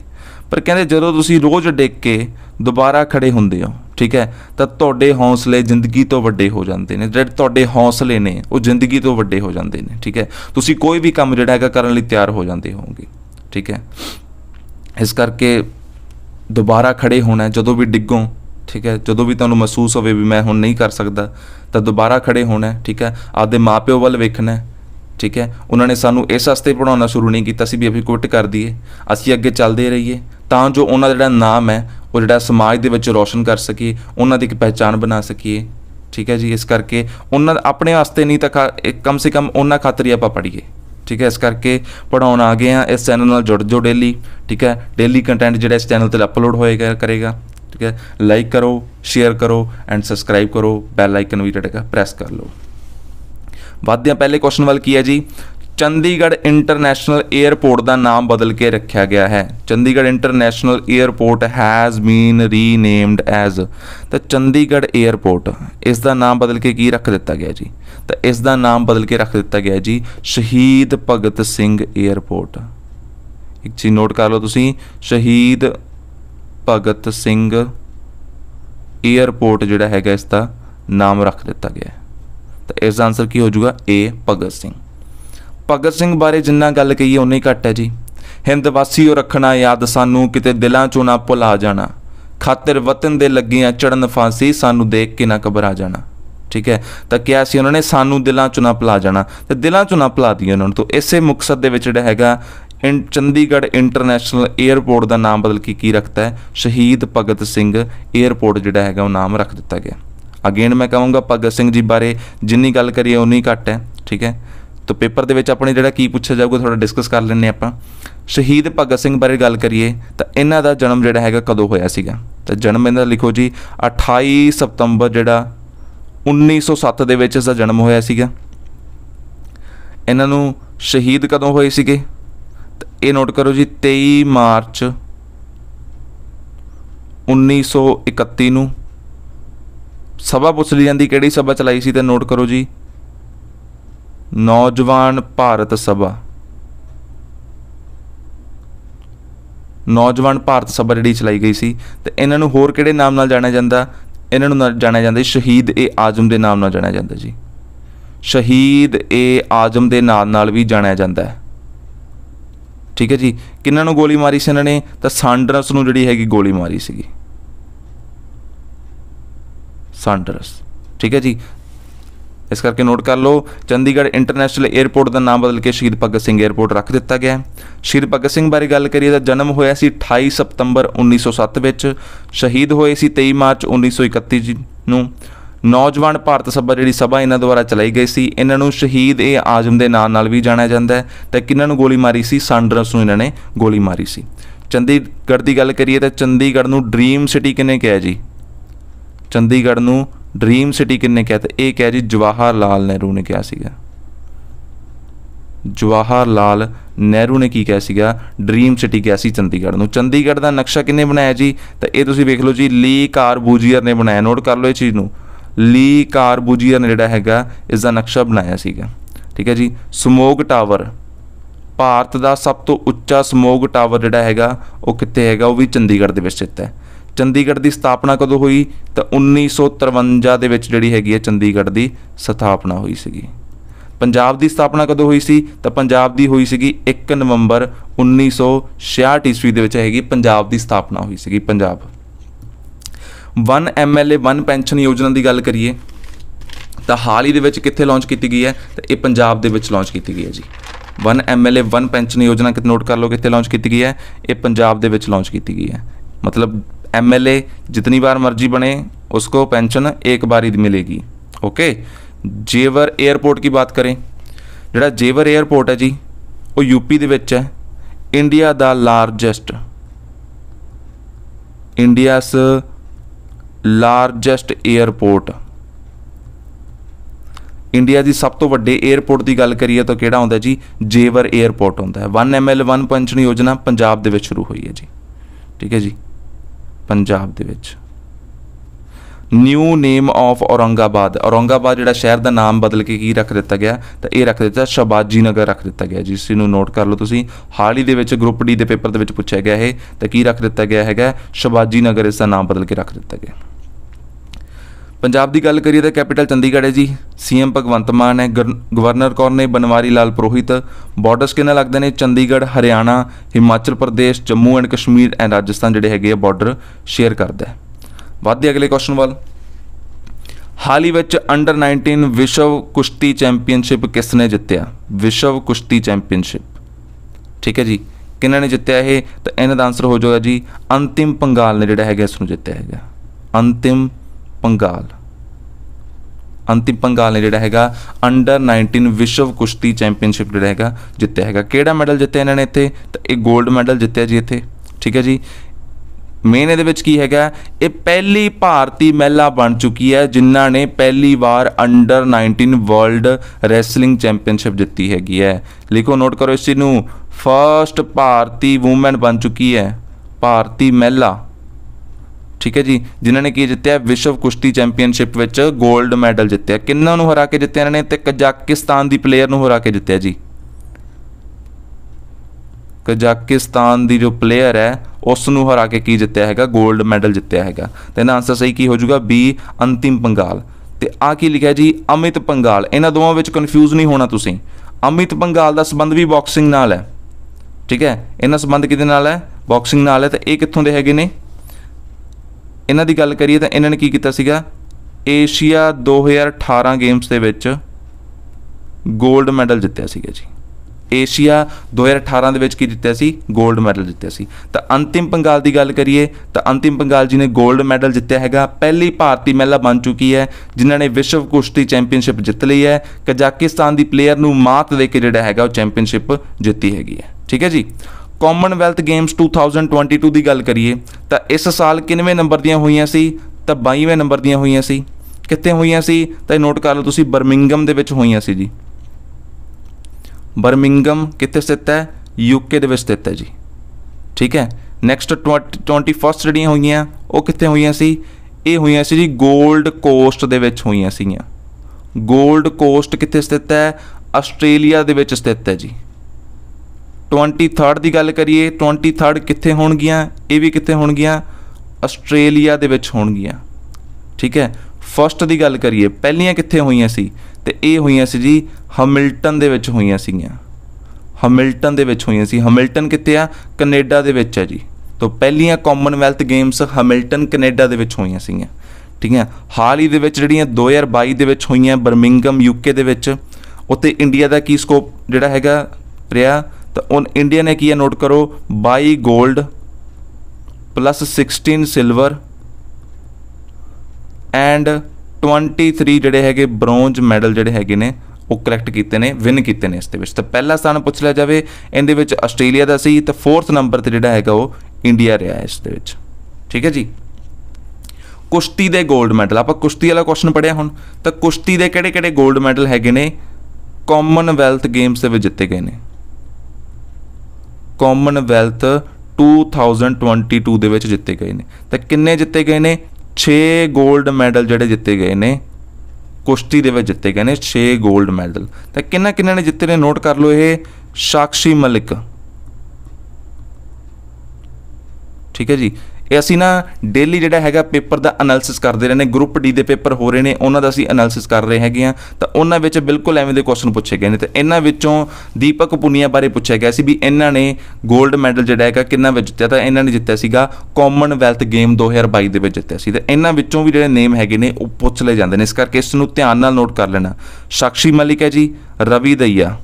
ਪਰ ਕਹਿੰਦੇ ਜਦੋਂ ਤੁਸੀਂ ਰੋਜ਼ ਡਿੱਗ ਕੇ ਦੁਬਾਰਾ ਖੜੇ ਹੁੰਦੇ ਹੋ, ਠੀਕ ਹੈ, ਤਾਂ ਤੁਹਾਡੇ ਹੌਸਲੇ ਜ਼ਿੰਦਗੀ ਤੋਂ ਵੱਡੇ ਹੋ ਜਾਂਦੇ ਨੇ। ਜਿਹੜੇ ਤੁਹਾਡੇ ਹੌਸਲੇ ਨੇ, ਉਹ ਜ਼ਿੰਦਗੀ ਤੋਂ ਵੱਡੇ ਹੋ ਜਾਂਦੇ ਨੇ, ਠੀਕ ਹੈ। ਤੁਸੀਂ ਕੋਈ ਵੀ ਕੰਮ ਜਿਹੜਾ ਹੈਗਾ ਕਰਨ ਲਈ ਤਿਆਰ ਹੋ ਜਾਂਦੇ ਹੋਵੋਗੇ, ਠੀਕ ਹੈ। ਇਸ ਕਰਕੇ ਦੁਬਾਰਾ ਖੜੇ ਹੋਣਾ, ਜਦੋਂ ਵੀ ਡਿੱਗੋ, ਠੀਕ ਹੈ, ਜਦੋਂ ਵੀ ਤੁਹਾਨੂੰ ਮਹਿਸੂਸ ਹੋਵੇ ਵੀ ਮੈਂ ਹੁਣ ਨਹੀਂ ਕਰ ਸਕਦਾ, ਤਾਂ ਦੁਬਾਰਾ ਖੜੇ ਹੋਣਾ, ਠੀਕ ਹੈ। ਆਪਦੇ ਮਾਪਿਓ ਵੱਲ ਵੇਖਣਾ ਠੀਕ ਹੈ? ਉਹਨਾਂ ਨੇ ਸਾਨੂੰ ਇਸ ਵਾਸਤੇ ਪੜਾਉਣਾ ਸ਼ੁਰੂ ਨਹੀਂ ਕੀਤਾ ਸੀ ਵੀ ਅਸੀਂ ਕੁਇਟ ਕਰ ਦਈਏ, ਅਸੀਂ ਅੱਗੇ ਚੱਲਦੇ ਰਹੀਏ। ਤਾਂ ਜੋ ਉਹਨਾਂ ਦਾ ਜਿਹੜਾ ਨਾਮ ਹੈ, ਉਹ ਜਿਹੜਾ ਸਮਾਜ ਦੇ ਵਿੱਚ ਰੋਸ਼ਨ ਕਰ ਸਕੀਏ, ਉਹਨਾਂ ਦੀ ਇੱਕ ਪਹਿਚਾਣ ਬਣਾ ਸਕੀਏ। ਠੀਕ ਹੈ ਜੀ? ਇਸ ਕਰਕੇ ਉਹਨਾਂ ਆਪਣੇ ਵਾਸਤੇ ਨਹੀਂ ਤਾਂ ਖਾ- ਕਮ ਸੇ ਕਮ ਉਹਨਾਂ ਖਾਤਰ ਹੀ ਆਪਾਂ ਪੜ੍ਹੀਏ। ਠੀਕ ਹੈ? ਇਸ ਕਰਕੇ ਪੜਾਉਣ ਆ ਗਏ ਆ ਇਸ ਚੈਨਲ ਨਾਲ ਜੁੜ ਜਾਓ ਡੇਲੀ ਠੀਕ ਹੈ? ਡੇਲੀ ਕੰਟੈਂਟ ਜਿਹੜਾ ਇਸ ਚੈਨਲ ਤੇ ਅਪਲੋਡ ਹੋਏਗਾ, ਕਰੇਗਾ। ਠੀਕ ਹੈ? ਲਾਈਕ ਕਰੋ ਸ਼ੇਅਰ ਕਰੋ ਐਂਡ ਸਬਸਕ੍ਰਾਈਬ ਕਰੋ। ਬੈਲ ਆਈਕਨ ਵੀ ਜਿਹੜਾ ਪ੍ਰੈਸ ਕਰ ਲਓ। ਵੱਧਦੇ ਹਾਂ ਪਹਿਲੇ ਕੁਐਸਚਨ ਵੱਲ ਕੀ ਹੈ ਜੀ? ਚੰਡੀਗੜ੍ਹ ਇੰਟਰਨੈਸ਼ਨਲ 에ਅਰਪੋਰਟ ਦਾ ਨਾਮ ਬਦਲ ਕੇ ਰੱਖਿਆ ਗਿਆ ਹੈ। Chandigarh international airport has been renamed as ਤਾਂ ਚੰਡੀਗੜ੍ਹ 에ਅਰਪੋਰਟ ਇਸ ਦਾ ਨਾਮ ਬਦਲ ਕੇ ਕੀ ਰੱਖ ਦਿੱਤਾ ਗਿਆ ਜੀ? ਤਾਂ ਇਸ ਦਾ ਨਾਮ ਬਦਲ ਕੇ ਰੱਖ ਦਿੱਤਾ ਗਿਆ ਜੀ ਸ਼ਹੀਦ ਭਗਤ ਸਿੰਘ 에ਅਰਪੋਰਟ ਇੱਕ ਚੀਜ਼ ਨੋਟ ਕਰ ਲਓ ਤੁਸੀਂ, ਸ਼ਹੀਦ ਭਗਤ ਸਿੰਘ 에ਅਰਪੋਰਟ ਜਿਹੜਾ ਹੈਗਾ, ਇਸ ਦਾ ਨਾਮ ਰੱਖ ਦਿੱਤਾ ਗਿਆ ਤਾਂ ਇਸ ਦਾ ਆਨਸਰ ਕੀ ਹੋ ਜਾਊਗਾ? ਏ ਭਗਤ ਸਿੰਘ। ਭਗਤ ਸਿੰਘ ਬਾਰੇ ਜਿੰਨਾ ਗੱਲ ਕਹੀਏ ਉਨੀ ਹੀ ਘੱਟ ਹੈ ਜੀ। ਹਿੰਦ ਵਾਸੀਓ ਰੱਖਣਾ ਯਾਦ ਸਾਨੂੰ, ਕਿਤੇ ਦਿਲਾਂ ਚੋਂ ਨਾ ਭੁਲਾ ਜਾਣਾ। ਖਾਤਰ ਵਤਨ ਦੇ ਲੱਗੀਆਂ ਚੜਨ ਫਾਂਸੀ ਸਾਨੂੰ ਦੇਖ ਕੇ ਨਾ ਘਬਰਾ ਜਾਣਾ। ਠੀਕ ਹੈ? ਤਾਂ ਕਿਹਾ ਸੀ ਉਹਨਾਂ ਨੇ, ਸਾਨੂੰ ਦਿਲਾਂ ਚੋਂ ਨਾ ਭੁਲਾ ਜਾਣਾ। ਤੇ ਦਿਲਾਂ ਚੋਂ ਨਾ ਭੁਲਾ ਦੀ ਉਹਨਾਂ ਨੂੰ। ਤੋਂ ਇਸੇ ਮੁਕਸਦ ਦੇ ਵਿੱਚ ਜਿਹੜਾ ਹੈਗਾ, ਇਨ ਚੰਡੀਗੜ੍ਹ ਇੰਟਰਨੈਸ਼ਨਲ 에ਅਰਪੋਰਟ ਦਾ ਨਾਮ ਬਦਲ ਕੇ ਕੀ ਰੱਖਤਾ ਹੈ? ਸ਼ਹੀਦ ਭਗਤ ਸਿੰਘ 에ਅਰਪੋਰਟ ਜਿਹੜਾ ਹੈਗਾ, ਉਹ ਨਾਮ ਰੱਖ ਦਿੱਤਾ ਗਿਆ। ਅਗੇਨ ਮੈਂ ਕਹਾਂਗਾ ਭਗਤ ਸਿੰਘ ਜੀ ਬਾਰੇ ਜਿੰਨੀ ਗੱਲ ਕਰੀਏ ਉਨੀ ਘੱਟ ਹੈ, ਠੀਕ ਹੈ? ਤਾਂ ਪੇਪਰ ਦੇ ਵਿੱਚ ਆਪਣੇ ਜਿਹੜਾ ਕੀ ਪੁੱਛਿਆ ਜਾਊਗਾ ਥੋੜਾ ਡਿਸਕਸ ਕਰ ਲੈਂਦੇ ਆਪਾਂ। ਸ਼ਹੀਦ ਭਗਤ ਸਿੰਘ ਬਾਰੇ ਗੱਲ ਕਰੀਏ ਤਾਂ ਇਹਨਾਂ ਦਾ ਜਨਮ ਜਿਹੜਾ ਹੈਗਾ ਕਦੋਂ ਹੋਇਆ ਸੀਗਾ? ਤਾਂ ਜਨਮ ਇਹਨਾਂ ਦਾ ਲਿਖੋ ਜੀ 28 ਸਤੰਬਰ ਜਿਹੜਾ 1907 ਦੇ ਵਿੱਚ ਇਸ ਦਾ ਜਨਮ ਹੋਇਆ ਸੀਗਾ। ਇਹਨਾਂ ਨੂੰ ਸ਼ਹੀਦ ਕਦੋਂ ਹੋਏ ਸੀਗੇ? ਤਾਂ ਇਹ ਨੋਟ ਕਰੋ ਜੀ 23 ਮਾਰਚ 1931 ਨੂੰ। ਸਭਾ ਪੁੱਛ ਲਈ ਜਾਂਦੀ, ਕਿਹੜੀ ਸਭਾ ਚਲਾਈ ਸੀ ਤੇ ਨੋਟ ਕਰੋ ਜੀ। ਨੌਜਵਾਨ ਭਾਰਤ ਸਭਾ। ਨੌਜਵਾਨ ਭਾਰਤ ਸਭਾ ਜਿਹੜੀ ਚਲਾਈ ਗਈ ਸੀ ਤੇ ਇਹਨਾਂ ਨੂੰ ਹੋਰ ਕਿਹੜੇ ਨਾਮ ਨਾਲ ਜਾਣਿਆ ਜਾਂਦਾ? ਇਹਨਾਂ ਨੂੰ ਜਾਣਿਆ ਜਾਂਦਾ ਸ਼ਹੀਦ ਏ ਆਜ਼ਮ ਦੇ ਨਾਮ ਨਾਲ ਜਾਣਿਆ ਜਾਂਦਾ ਜੀ। ਸ਼ਹੀਦ ਏ ਆਜ਼ਮ ਦੇ ਨਾਮ ਨਾਲ ਵੀ ਜਾਣਿਆ ਜਾਂਦਾ ਹੈ। ਠੀਕ ਹੈ ਜੀ। ਕਿੰਨਾਂ ਨੂੰ ਗੋਲੀ ਮਾਰੀ ਸੀ ਇਹਨਾਂ ਨੇ? ਤਾਂ ਸਾਂਡਰਸ ਨੂੰ ਜਿਹੜੀ ਹੈਗੀ ਗੋਲੀ ਮਾਰੀ ਸੀਗੀ। ਸਾਂਡਰਸ ਠੀਕ ਹੈ ਜੀ। ਇਸ ਕਰਕੇ ਨੋਟ ਕਰ ਲਓ, ਚੰਡੀਗੜ੍ਹ ਇੰਟਰਨੈਸ਼ਨਲ 에ਅਰਪੋਰਟ ਦਾ ਨਾਮ ਬਦਲ ਕੇ ਸ਼ਹੀਦ ਭਗਤ ਸਿੰਘ 에ਅਰਪੋਰਟ ਰੱਖ ਦਿੱਤਾ ਗਿਆ ਹੈ। ਸ਼ਹੀਦ ਭਗਤ ਸਿੰਘ ਬਾਰੇ ਗੱਲ ਕਰੀਏ ਤਾਂ ਜਨਮ ਹੋਇਆ ਸੀ 28 ਸਤੰਬਰ 1907 ਵਿੱਚ, ਸ਼ਹੀਦ ਹੋਏ ਸੀ 23 ਮਾਰਚ 1931 ਜੀ ਨੂੰ। ਨੌਜਵਾਨ ਭਾਰਤ ਸਭਾ ਜਿਹੜੀ ਸਭਾ ਇਹਨਾਂ ਦੁਆਰਾ ਚਲਾਈ ਗਈ ਸੀ, ਇਹਨਾਂ ਨੂੰ ਸ਼ਹੀਦ ਏ ਆਜ਼ਮ ਦੇ ਨਾਂ ਨਾਲ ਵੀ ਜਾਣਿਆ ਜਾਂਦਾ ਹੈ ਤੇ ਕਿਹਨਾਂ ਨੂੰ ਗੋਲੀ ਮਾਰੀ ਸੀ? ਸਾਂਡਰਸ ਨੂੰ ਇਹਨਾਂ ਨੇ ਗੋਲੀ ਮਾਰੀ ਸੀ। ਚੰਡੀਗੜ੍ਹ ਦੀ ਗੱਲ ਕਰੀਏ ਤਾਂ ਚੰਡੀਗੜ੍ਹ ਨੂੰ ਡ੍ਰੀਮ ਸਿਟੀ ਕਿਹਨੇ ਕਿਹਾ ਜੀ? ਚੰਡੀਗੜ੍ਹ ਨੂੰ ਡ੍ਰੀਮ ਸਿਟੀ ਕਿੰਨੇ ਕਿਹਾ ਤੇ ਇਹ ਕਿਹਾ ਜੀ ਜਵਾਹਰ ਲਾਲ ਨਹਿਰੂ ਨੇ ਕਿਹਾ ਸੀਗਾ। ਜਵਾਹਰ ਲਾਲ ਨਹਿਰੂ ਨੇ ਕੀ ਕਿਹਾ ਸੀਗਾ? ਡ੍ਰੀਮ ਸਿਟੀ ਕਿਹਾ ਸੀ ਚੰਡੀਗੜ੍ਹ ਨੂੰ। ਚੰਡੀਗੜ੍ਹ ਦਾ ਨਕਸ਼ਾ ਕਿੰਨੇ ਬਣਾਇਆ ਜੀ? ਤਾਂ ਇਹ ਤੁਸੀਂ ਵੇਖ ਲਓ ਜੀ ਲੀ ਕਾਰਬੂਜੀਅਰ ਨੇ ਬਣਾਇਆ ਨੋਟ ਕਰ ਲਓ ਇਹ ਚੀਜ਼ ਨੂੰ। ਲੀ ਕਾਰਬੂਜੀਅਰ ਨੇ ਜਿਹੜਾ ਹੈਗਾ, ਇਸ ਦਾ ਨਕਸ਼ਾ ਬਣਾਇਆ ਸੀਗਾ। ਠੀਕ ਹੈ ਜੀ? ਸਮੋਗ ਟਾਵਰ ਭਾਰਤ ਦਾ ਸਭ ਤੋਂ ਉੱਚਾ ਸਮੋਗ ਟਾਵਰ ਜਿਹੜਾ ਹੈਗਾ, ਉਹ ਕਿੱਥੇ ਹੈਗਾ? ਉਹ ਵੀ ਚੰਡੀਗੜ੍ਹ ਦੇ ਵਿੱਚ ਸਥਿਤ ਹੈ। ਚੰਡੀਗੜ੍ਹ ਦੀ ਸਥਾਪਨਾ ਕਦੋਂ ਹੋਈ? ਤਾਂ 1953 ਦੇ ਵਿੱਚ ਜਿਹੜੀ ਹੈਗੀ ਹੈ ਚੰਡੀਗੜ੍ਹ ਦੀ ਸਥਾਪਨਾ ਹੋਈ ਸੀਗੀ। ਪੰਜਾਬ ਦੀ ਸਥਾਪਨਾ ਕਦੋਂ ਹੋਈ ਸੀ? ਤਾਂ ਪੰਜਾਬ ਦੀ ਹੋਈ ਸੀਗੀ 1 ਨਵੰਬਰ 1966 ਈਸਵੀ ਦੇ ਵਿੱਚ ਹੈਗੀ ਪੰਜਾਬ ਦੀ ਸਥਾਪਨਾ ਹੋਈ ਸੀਗੀ, ਪੰਜਾਬ। 1 ਐਮਐਲਏ 1 ਪੈਨਸ਼ਨ ਯੋਜਨਾ ਦੀ ਗੱਲ ਕਰੀਏ, ਤਾਂ ਹਾਲ ਹੀ ਦੇ ਵਿੱਚ ਕਿੱਥੇ ਲਾਂਚ ਕੀਤੀ ਗਈ ਹੈ? ਤਾਂ ਇਹ ਪੰਜਾਬ ਦੇ ਵਿੱਚ ਲਾਂਚ ਕੀਤੀ ਗਈ ਹੈ ਜੀ। 1 ਐਮਐਲਏ 1 ਪੈਨਸ਼ਨ ਯੋਜਨਾ ਕਿਤੇ ਨੋਟ ਕਰ ਲਓ ਕਿੱਥੇ ਲਾਂਚ ਕੀਤੀ ਗਈ ਹੈ? ਇਹ ਪੰਜਾਬ ਦੇ ਵਿੱਚ ਲਾਂਚ ਕੀਤੀ ਗਈ ਹੈ। ਮਤਲਬ एमएलए जितनी बार मर्जी बने, उसको पेंशन एक बार ही मिलेगी। ओके ਜੇਵਰ 에어ਪੋਰਟ ਦੀ ਬਾਤ ਕਰੇ ਜਿਹੜਾ ਜੇਵਰ 에어ਪੋਰਟ ਹੈ ਜੀ ਉਹ ਯੂਪੀ ਦੇ ਵਿੱਚ ਹੈ ਇੰਡੀਆ ਦਾ largest India's largest airport India ਦੀ ਸਭ ਤੋਂ ਵੱਡੇ 에어ਪੋਰਟ ਦੀ ਗੱਲ ਕਰੀਏ ਤਾਂ ਕਿਹੜਾ ਹੁੰਦਾ ਜੀ? ਜੇਵਰ 에어ਪੋਰਟ ਹੁੰਦਾ ਹੈ 1 ml 1 ਪੈਨਸ਼ਨ ਯੋਜਨਾ ਪੰਜਾਬ ਦੇ ਵਿੱਚ ਸ਼ੁਰੂ ਹੋਈ ਹੈ ਜੀ। ਠੀਕ ਹੈ ਜੀ? ਪੰਜਾਬ ਦੇ ਵਿੱਚ। New name of Aurangabad Aurangabad ਜਿਹੜਾ ਸ਼ਹਿਰ ਦਾ ਨਾਮ ਬਦਲ ਕੇ ਕੀ ਰੱਖ ਦਿੱਤਾ ਗਿਆ? ਤਾਂ ਇਹ ਰੱਖ ਦਿੱਤਾ ਸ਼ਬਾਜੀ ਨਗਰ ਰੱਖ ਦਿੱਤਾ ਗਿਆ ਜਿਸ ਨੂੰ ਨੋਟ ਕਰ ਲਓ ਤੁਸੀਂ। ਹਾਲ ਹੀ ਦੇ ਵਿੱਚ ਗਰੁੱਪ ਡੀ ਦੇ ਪੇਪਰ ਦੇ ਵਿੱਚ ਪੁੱਛਿਆ ਗਿਆ ਇਹ। ਤਾਂ ਕੀ ਰੱਖ ਦਿੱਤਾ ਗਿਆ ਹੈਗਾ? ਸ਼ਬਾਜੀ ਨਗਰ ਇਸ ਦਾ ਨਾਮ ਬਦਲ ਕੇ ਰੱਖ ਦਿੱਤਾ ਗਿਆ। ਪੰਜਾਬ ਦੀ ਗੱਲ ਕਰੀਏ ਤਾਂ ਕੈਪੀਟਲ ਚੰਡੀਗੜ੍ਹ ਹੈ ਜੀ। ਸੀਐਮ ਭਗਵੰਤ ਮਾਨ ਹੈ ਗਵਰਨਰ ਕੌਰ ਨੇ? ਬਨਵਾਰੀ ਲਾਲ ਪ੍ਰੋਹਿਤ। ਬਾਰਡਰਸ ਕਿੰਨਾ ਲੱਗਦੇ ਨੇ? ਚੰਡੀਗੜ੍ਹ, ਹਰਿਆਣਾ, ਹਿਮਾਚਲ ਪ੍ਰਦੇਸ਼, ਜੰਮੂ ਐਂਡ ਕਸ਼ਮੀਰ ਐਂਡ ਰਾਜਸਥਾਨ ਜਿਹੜੇ ਹੈਗੇ ਆ ਬਾਰਡਰ ਸ਼ੇਅਰ ਕਰਦਾ ਹੈ ਵੱਧਦੇ ਅਗਲੇ ਕੁਐਸਚਨ ਵੱਲ। ਹਾਲ ਹੀ ਵਿੱਚ ਅੰਡਰ 19 ਵਿਸ਼ਵ ਕੁਸ਼ਤੀ ਚੈਂਪੀਅਨਸ਼ਿਪ ਕਿਸ ਨੇ ਜਿੱਤਿਆ? ਵਿਸ਼ਵ ਕੁਸ਼ਤੀ ਚੈਂਪੀਅਨਸ਼ਿਪ। ਠੀਕ ਹੈ ਜੀ। ਕਿਹਨਾਂ ਨੇ ਜਿੱਤਿਆ ਇਹ? ਤਾਂ ਇਹਨਾਂ ਦਾ ਆਨਸਰ ਹੋ ਜਾਊਗਾ ਜੀ, ਅੰਤਿਮ ਪੰਗਾਲ ਨੇ ਜਿਹੜਾ ਹੈਗਾ, ਇਸ ਨੂੰ ਜਿੱਤਿਆ ਹੈਗਾ। ਅੰਤਿਮ ਪੰਗਾਲ। ਅੰਤਿਮ ਪੰਗਾਲ ਨੇ ਜਿਹੜਾ ਹੈਗਾ ਅੰਡਰ 19 ਵਿਸ਼ਵ ਕੁਸ਼ਤੀ ਚੈਂਪੀਅਨਸ਼ਿਪ ਜਿਹੜਾ ਹੈਗਾ ਜਿੱਤਿਆ ਹੈਗਾ। ਕਿਹੜਾ ਮੈਡਲ ਜਿੱਤਿਆ ਇਹਨਾਂ ਨੇ ਇੱਥੇ? ਤਾਂ ਇਹ 골ਡ ਮੈਡਲ ਜਿੱਤਿਆ ਜੀ ਇੱਥੇ। ਠੀਕ ਹੈ ਜੀ? ਮੇਨ ਇਹਦੇ ਵਿੱਚ ਕੀ ਹੈਗਾ, ਇਹ ਪਹਿਲੀ ਭਾਰਤੀ ਮਹਿਲਾ ਬਣ ਚੁੱਕੀ ਹੈ ਜਿਨ੍ਹਾਂ ਨੇ ਪਹਿਲੀ ਵਾਰ ਅੰਡਰ 19 ਵਰਲਡ ਰੈਸਲਿੰਗ ਚੈਂਪੀਅਨਸ਼ਿਪ ਜਿੱਤੀ ਹੈਗੀ ਹੈ। ਲਿਖੋ ਨੋਟ ਕਰੋ ਇਸ ਨੂੰ। ਫਰਸਟ ਭਾਰਤੀ ਔਮਨ ਬਣ ਚੁੱਕੀ ਹੈ। ਭਾਰਤੀ ਮਹਿਲਾ। ਠੀਕ ਹੈ ਜੀ, ਜਿਨ੍ਹਾਂ ਨੇ ਕੀ ਜਿੱਤਿਆ? ਵਿਸ਼ਵ ਕੁਸ਼ਤੀ ਚੈਂਪੀਅਨਸ਼ਿਪ ਵਿੱਚ 골ਡ ਮੈਡਲ ਜਿੱਤਿਆ। ਕਿੰਨਾਂ ਨੂੰ ਹਰਾ ਕੇ ਜਿੱਤਿਆ ਇਹਨਾਂ ਨੇ ਤੇ ਕਜ਼ਾਕਿਸਤਾਨ ਦੀ ਪਲੇਅਰ ਨੂੰ ਹਰਾ ਕੇ ਜਿੱਤਿਆ ਜੀ? ਕਜ਼ਾਕਿਸਤਾਨ ਦੀ ਜੋ ਪਲੇਅਰ ਹੈ, ਉਸ ਨੂੰ ਹਰਾ ਕੇ ਕੀ ਜਿੱਤਿਆ ਹੈਗਾ? 골ਡ ਮੈਡਲ ਜਿੱਤਿਆ ਹੈਗਾ। ਤੇ ਇਹਦਾ ਆਨਸਰ ਸਹੀ ਕੀ ਹੋ ਜਾਊਗਾ? ਬੀ ਅੰਤਿਮ ਪੰਗਾਲ। ਤੇ ਆ ਕੀ ਲਿਖਿਆ ਜੀ? ਅਮਿਤ ਪੰਗਾਲ। ਇਹਨਾਂ ਦੋਵਾਂ ਵਿੱਚ ਕਨਫਿਊਜ਼ ਨਹੀਂ ਹੋਣਾ ਤੁਸੀਂ। ਅਮਿਤ ਪੰਗਾਲ ਦਾ ਸੰਬੰਧ ਵੀ ਬਾਕਸਿੰਗ ਨਾਲ ਹੈ। ਠੀਕ ਹੈ? ਇਹਨਾਂ ਸੰਬੰਧ ਕਿਹਦੇ ਨਾਲ ਹੈ? ਬਾਕਸਿੰਗ ਨਾਲ ਹੈ। ਤੇ ਇਹ ਕਿੱਥੋਂ ਦੇ ਹੈਗੇ ਨੇ? ਇਹਨਾਂ ਦੀ ਗੱਲ ਕਰੀਏ ਤਾਂ ਇਹਨਾਂ ਨੇ ਕੀ ਕੀਤਾ ਸੀਗਾ? ਏਸ਼ੀਆ 2018 ਗੇਮਸ ਦੇ ਵਿੱਚ 골ਡ ਮੈਡਲ ਜਿੱਤਿਆ ਸੀਗਾ ਜੀ। ਏਸ਼ੀਆ 2018 ਦੇ ਵਿੱਚ ਕੀ ਜਿੱਤਿਆ ਸੀ? 골ਡ ਮੈਡਲ ਜਿੱਤਿਆ ਸੀ। ਤਾਂ ਅੰਤਿਮ ਪੰਗਾਲ ਦੀ ਗੱਲ ਕਰੀਏ ਤਾਂ ਅੰਤਿਮ ਪੰਗਾਲ ਜੀ ਨੇ 골ਡ ਮੈਡਲ ਜਿੱਤਿਆ ਹੈਗਾ। ਪਹਿਲੀ ਭਾਰਤੀ ਮਹਿਲਾ ਬਣ ਚੁੱਕੀ ਹੈ, ਜਿਨ੍ਹਾਂ ਨੇ ਵਿਸ਼ਵ ਕੁਸ਼ਤੀ ਚੈਂਪੀਅਨਸ਼ਿਪ ਜਿੱਤ ਲਈ ਹੈ। ਕਜ਼ਾਕਿਸਤਾਨ ਦੀ ਪਲੇਅਰ ਨੂੰ ਮਾਤ ਦੇ ਕੇ ਜਿਹੜਾ ਹੈਗਾ ਉਹ ਚੈਂਪੀਅਨਸ਼ਿਪ ਜਿੱਤੀ ਹੈਗੀ ਹੈ। ਠੀਕ ਹੈ ਜੀ? ਕਾਮਨਵੈਲਥ ਗੇਮਸ 2022 ਦੀ ਗੱਲ ਕਰੀਏ, ਤਾਂ ਇਸ ਸਾਲ ਕਿੰਨਵੇਂ ਨੰਬਰ ਦੀਆਂ ਹੋਈਆਂ ਸੀ? ਤਾਂ 22ਵੇਂ ਨੰਬਰ ਦੀਆਂ ਹੋਈਆਂ ਸੀ। ਕਿੱਥੇ ਹੋਈਆਂ ਸੀ? ਤਾਂ ਇਹ ਨੋਟ ਕਰ ਲਓ ਤੁਸੀਂ ਬਰਮਿੰਗਮ ਦੇ ਵਿੱਚ ਹੋਈਆਂ ਸੀ ਜੀ। ਬਰਮਿੰਗਮ ਕਿੱਥੇ ਸਥਿਤ ਹੈ? ਯੂਕੇ ਦੇ ਵਿੱਚ ਸਥਿਤ ਹੈ ਜੀ। ਠੀਕ ਹੈ? ਨੈਕਸਟ 21st ਜਿਹੜੀਆਂ ਹੋਈਆਂ, ਉਹ ਕਿੱਥੇ ਹੋਈਆਂ ਸੀ? ਇਹ ਹੋਈਆਂ ਸੀ ਜੀ 골ਡ ਕੋਸਟ ਦੇ ਵਿੱਚ ਹੋਈਆਂ ਸੀਗੀਆਂ। 골ਡ ਕੋਸਟ ਕਿੱਥੇ ਸਥਿਤ ਹੈ? ਆਸਟ੍ਰੇਲੀਆ ਦੇ ਵਿੱਚ ਸਥਿਤ ਹੈ ਜੀ। 23rd ਦੀ ਗੱਲ ਕਰੀਏ 23rd ਕਿੱਥੇ ਹੋਣਗੀਆਂ? ਇਹ ਵੀ ਕਿੱਥੇ ਹੋਣਗੀਆਂ? ਆਸਟ੍ਰੇਲੀਆ ਦੇ ਵਿੱਚ ਹੋਣਗੀਆਂ। ਠੀਕ ਹੈ? ਫਸਟ ਦੀ ਗੱਲ ਕਰੀਏ, ਪਹਿਲੀਆਂ ਕਿੱਥੇ ਹੋਈਆਂ ਸੀ? ਤੇ ਇਹ ਹੋਈਆਂ ਸੀ ਜੀ ਹਮਿਲਟਨ ਦੇ ਵਿੱਚ ਹੋਈਆਂ ਸੀਗੀਆਂ। ਹਮਿਲਟਨ ਦੇ ਵਿੱਚ ਹੋਈਆਂ ਸੀ। ਹਮਿਲਟਨ ਕਿੱਥੇ ਆ? ਕੈਨੇਡਾ ਦੇ ਵਿੱਚ ਆ ਜੀ। ਤੋਂ ਪਹਿਲੀਆਂ ਕਾਮਨਵੈਲਥ ਗੇਮਸ ਹਮਿਲਟਨ ਕੈਨੇਡਾ ਦੇ ਵਿੱਚ ਹੋਈਆਂ ਸੀਗੀਆਂ। ਠੀਕ ਹੈ? ਹਾਲ ਹੀ ਦੇ ਵਿੱਚ ਜਿਹੜੀਆਂ 2022 ਦੇ ਵਿੱਚ ਹੋਈਆਂ ਬਰਮਿੰਗਮ ਯੂਕੇ ਦੇ ਵਿੱਚ, ਉੱਥੇ ਇੰਡੀਆ ਦਾ ਕੀ ਸਕੋਪ ਜਿਹੜਾ ਹੈਗਾ ਰਿਹਾ? ਤਾਂ ਉਹ ਇੰਡੀਆ ਨੇ ਕੀ ਹੈ ਨੋਟ ਕਰੋ? By gold plus sixteen silver and 23 ਜਿਹੜੇ ਹੈਗੇ ਬ੍ਰੌਂਜ ਮੈਡਲ ਜਿਹੜੇ ਹੈਗੇ ਨੇ, ਉਹ ਕਲੈਕਟ ਕੀਤੇ ਨੇ ਵਿਨ ਕੀਤੇ ਨੇ ਇਸ ਦੇ ਵਿੱਚ। ਤਾਂ ਪਹਿਲਾ ਸਥਾਨ ਪੁੱਛ ਲਿਆ ਜਾਵੇ, ਇਹਦੇ ਵਿੱਚ ਆਸਟ੍ਰੇਲੀਆ ਦਾ ਸੀ, ਤਾਂ ਫੋਰਥ ਨੰਬਰ ਤੇ ਜਿਹੜਾ ਹੈਗਾ ਉਹ ਇੰਡੀਆ ਰਿਹਾ ਇਸ ਦੇ ਵਿੱਚ। ਠੀਕ ਹੈ ਜੀ? ਕੁਸ਼ਤੀ ਦੇ 골ਡ ਮੈਡਲ ਆਪਾਂ ਕੁਸ਼ਤੀ ਵਾਲਾ ਕੁਐਸਚਨ ਪੜਿਆ ਹੁਣ। ਤਾਂ ਕੁਸ਼ਤੀ ਦੇ ਕਿਹੜੇ-ਕਿਹੜੇ 골ਡ ਮੈਡਲ ਹੈਗੇ ਨੇ? ਕਾਮਨਵੈਲਥ ਗੇਮਸ ਦੇ ਵਿੱਚ ਜਿੱਤੇ ਗਏ ਨੇ। ਕਾਮਨਵੈਲਥ 2022 ਦੇ ਵਿੱਚ ਜਿੱਤੇ ਗਏ ਨੇ। ਤਾਂ ਕਿੰਨੇ ਜਿੱਤੇ ਗਏ ਨੇ? 6 골ਡ ਮੈਡਲ ਜਿਹੜੇ ਜਿੱਤੇ ਗਏ ਨੇ, ਕੁਸ਼ਤੀ ਦੇ ਵਿੱਚ ਜਿੱਤੇ ਗਏ ਨੇ 6 골ਡ ਮੈਡਲ ਤਾਂ ਕਿੰਨਾ ਕਿੰਨਾ ਨੇ ਜਿੱਤੇ ਨੇ? ਨੋਟ ਕਰ ਲਓ ਇਹ। ਸਾਕਸ਼ੀ ਮਲਿਕ। ਠੀਕ ਹੈ ਜੀ। ਇਹ ਅਸੀਂ ਨਾ ਡੇਲੀ ਜਿਹੜਾ ਹੈਗਾ ਪੇਪਰ ਦਾ ਐਨਾਲਿਸਿਸ ਕਰਦੇ ਰਹਿੰਦੇ ਗਰੁੱਪ ਡੀ ਦੇ ਪੇਪਰ ਹੋ ਰਹੇ ਨੇ, ਉਹਨਾਂ ਦਾ ਅਸੀਂ ਐਨਾਲਿਸਿਸ ਕਰ ਰਹੇ ਹੈਗੇ ਆ ਤਾਂ ਉਹਨਾਂ ਵਿੱਚ ਬਿਲਕੁਲ ਐਵੇਂ ਦੇ ਕੁਐਸਚਨ ਪੁੱਛੇ ਗਏ ਨੇ। ਤੇ ਇਹਨਾਂ ਵਿੱਚੋਂ ਦੀਪਕ ਪੁਨੀਆ ਬਾਰੇ ਪੁੱਛਿਆ ਗਿਆ ਸੀ ਵੀ ਇਹਨਾਂ ਨੇ 골ਡ ਮੈਡਲ ਜਿਹੜਾ ਹੈਗਾ ਕਿੰਨਾ ਵਿੱਚ ਜਿੱਤਿਆ, ਤਾਂ ਇਹਨਾਂ ਨੇ ਜਿੱਤਿਆ ਸੀਗਾ ਕਾਮਨਵੈਲਥ ਗੇਮ 2022 ਦੇ ਵਿੱਚ ਜਿੱਤਿਆ ਸੀ। ਤੇ ਇਹਨਾਂ ਵਿੱਚੋਂ ਵੀ ਜਿਹੜੇ ਨੇਮ ਹੈਗੇ ਨੇ, ਉਹ ਪੁੱਛ ਲਏ ਜਾਂਦੇ ਨੇ। ਇਸ ਕਰਕੇ ਇਸ ਨੂੰ ਧਿਆਨ ਨਾਲ ਨੋਟ ਕਰ ਲੈਣਾ। ਸਾਕਸ਼ੀ ਮਲਿਕ ਹੈ ਜੀ, ਰਵੀ ਦਈਆ।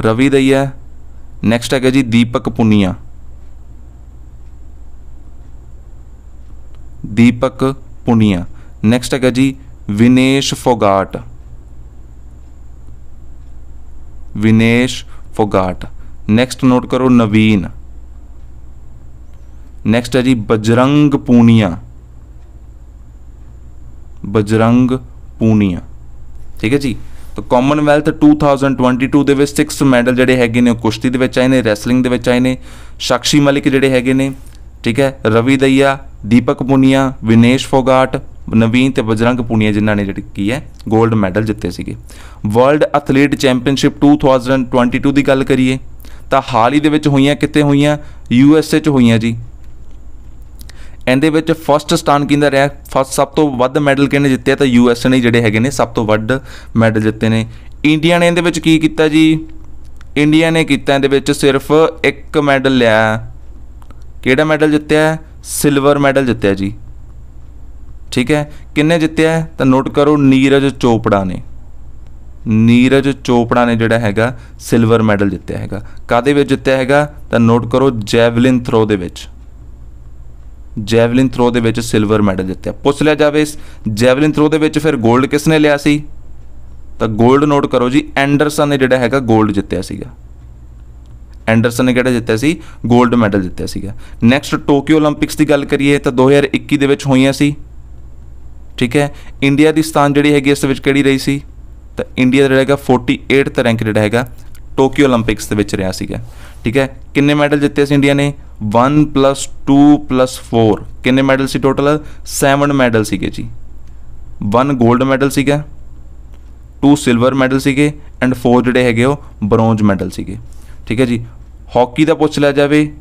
ਰਵੀ ਦਈਆ ਨੈਕਸਟ ਹੈਗਾ ਜੀ ਦੀਪਕ ਪੁਨੀਆ। ਦੀਪਕ ਪੁਨੀਆ। ਨੈਕਸਟ ਹੈਗਾ ਜੀ ਵਿਨੇਸ਼ ਫੋਗਾਟ। ਵਿਨੇਸ਼ ਫੋਗਾਟ। ਨੈਕਸਟ ਨੋਟ ਕਰੋ ਨਵੀਨ। ਨੈਕਸਟ ਹੈ ਜੀ ਬਜਰੰਗ ਪੂਨੀਆ। ਬਜਰੰਗ ਪੂਨੀਆ। ਠੀਕ ਹੈ ਜੀ? ਤਾਂ ਕਾਮਨਵੈਲਥ 2022 ਦੇ ਵਿੱਚ 6 ਮੈਡਲ ਜਿਹੜੇ ਹੈਗੇ ਨੇ ਉਹ ਕੁਸ਼ਤੀ ਦੇ ਵਿੱਚ ਆਏ ਨੇ ਰੈਸਲਿੰਗ ਦੇ ਵਿੱਚ ਆਏ ਨੇ, ਸਾਕਸ਼ੀ ਮਲਿਕ ਜਿਹੜੇ ਹੈਗੇ ਨੇ, ਠੀਕ ਹੈ, ਰਵੀ ਦਈਆ, ਦੀਪਕ ਪੁਨੀਆ, ਵਿਨੇਸ਼ ਫੋਗਾਟ, ਨਵੀਨ ਤੇ ਬਜਰੰਗ ਪੁਨੀਆ ਜਿਨ੍ਹਾਂ ਨੇ ਜਿਹੜੀ ਕੀ ਹੈ 골ਡ ਮੈਡਲ ਜਿੱਤੇ ਸੀਗੇ। ਵਰਲਡ ਐਥਲੀਟ ਚੈਂਪੀਅਨਸ਼ਿਪ 2022 ਦੀ ਗੱਲ ਕਰੀਏ, ਤਾਂ ਹਾਲ ਹੀ ਦੇ ਵਿੱਚ ਹੋਈਆਂ ਕਿੱਥੇ ਹੋਈਆਂ? ਯੂ ਐਸ ਏ ਚ ਹੋਈਆਂ ਜੀ। ਇਹਦੇ ਵਿੱਚ ਫਸਟ ਸਥਾਨ ਕਿੰਦਾ ਰਿਹਾ? ਫਸਟ ਸਭ ਤੋਂ ਵੱਧ ਮੈਡਲ ਕਿਹਨੇ ਜਿੱਤੇ ਤਾਂ ਯੂ ਐਸ ਨੇ ਜਿਹੜੇ ਹੈਗੇ ਨੇ, ਸਭ ਤੋਂ ਵੱਧ ਮੈਡਲ ਜਿੱਤੇ ਨੇ। ਇੰਡੀਆ ਨੇ ਇਹਦੇ ਵਿੱਚ ਕੀ ਕੀਤਾ ਜੀ? ਇੰਡੀਆ ਨੇ ਕੀਤਾ ਇਹਦੇ ਵਿੱਚ ਸਿਰਫ ਇੱਕ ਮੈਡਲ ਲਿਆ। ਕਿਹੜਾ ਮੈਡਲ ਜਿੱਤਿਆ? ਸਿਲਵਰ ਮੈਡਲ ਜਿੱਤਿਆ ਜੀ। ਠੀਕ ਹੈ? ਕਿੰਨੇ ਜਿੱਤਿਆ? ਤਾਂ ਨੋਟ ਕਰੋ, ਨੀਰਜ ਚੋਪੜਾ ਨੇ। ਨੀਰਜ ਚੋਪੜਾ ਨੇ ਜਿਹੜਾ ਹੈਗਾ ਸਿਲਵਰ ਮੈਡਲ ਜਿੱਤਿਆ ਹੈਗਾ। ਕਾਦੇ ਵਿੱਚ ਜਿੱਤਿਆ ਹੈਗਾ? ਤਾਂ ਨੋਟ ਕਰੋ, ਜੈਵਲਿਨ ਥਰੋ ਦੇ ਵਿੱਚ। ਜੈਵਲਿਨ ਥਰੋ ਦੇ ਵਿੱਚ ਸਿਲਵਰ ਮੈਡਲ ਜਿੱਤਿਆ। ਪੁੱਛ ਲਿਆ ਜਾਵੇ ਇਸ ਜੈਵਲਿਨ ਥਰੋ ਦੇ ਵਿੱਚ ਫਿਰ 골ਡ ਕਿਸ ਨੇ ਲਿਆ ਸੀ? ਤਾਂ 골ਡ ਨੋਟ ਕਰੋ ਜੀ, ਐਂਡਰਸਨ ਨੇ ਜਿਹੜਾ ਹੈਗਾ 골ਡ ਜਿੱਤਿਆ ਸੀਗਾ। ਐਂਡਰਸਨ ਨੇ ਕਿਹੜਾ ਜਿੱਤਿਆ ਸੀ? 골ਡ ਮੈਡਲ ਜਿੱਤਿਆ ਸੀਗਾ। ਨੈਕਸਟ ਟੋਕੀਓ 올림픽ਸ ਦੀ ਗੱਲ ਕਰੀਏ ਤਾਂ 2021 ਦੇ ਵਿੱਚ ਹੋਈਆਂ ਸੀ। ਠੀਕ ਹੈ? ਇੰਡੀਆ ਦੀ ਸਥਾਨ ਜਿਹੜੀ ਹੈਗੀ ਇਸ ਵਿੱਚ ਕਿਹੜੀ ਰਹੀ ਸੀ? ਤਾਂ ਇੰਡੀਆ ਦਾ ਜਿਹੜਾ ਹੈਗਾ 48th ਰੈਂਕ ਜਿਹੜਾ ਹੈਗਾ ਟੋਕੀਓ 올림픽ਸ ਦੇ ਵਿੱਚ ਰਿਹਾ ਸੀਗਾ। ਠੀਕ ਹੈ? ਕਿੰਨੇ ਮੈਡਲ ਜਿੱਤੇ ਸੀ ਇੰਡੀਆ ਨੇ? 1 2 4 ਕਿੰਨੇ ਮੈਡਲ ਸੀ ਟੋਟਲ 7 ਮੈਡਲ ਸੀਗੇ ਜੀ। 1 골ਡ ਮੈਡਲ ਸੀਗਾ। 2 ਸਿਲਵਰ ਮੈਡਲ ਸੀਗੇ ਐਂਡ 4 ਜਿਹੜੇ ਹੈਗੇ ਉਹ ਬ੍ਰੌਂਜ ਮੈਡਲ ਸੀਗੇ। ਠੀਕ ਹੈ ਜੀ? ਹਾਕੀ ਦਾ ਪੁੱਛ ਲਿਆ ਜਾਵੇ।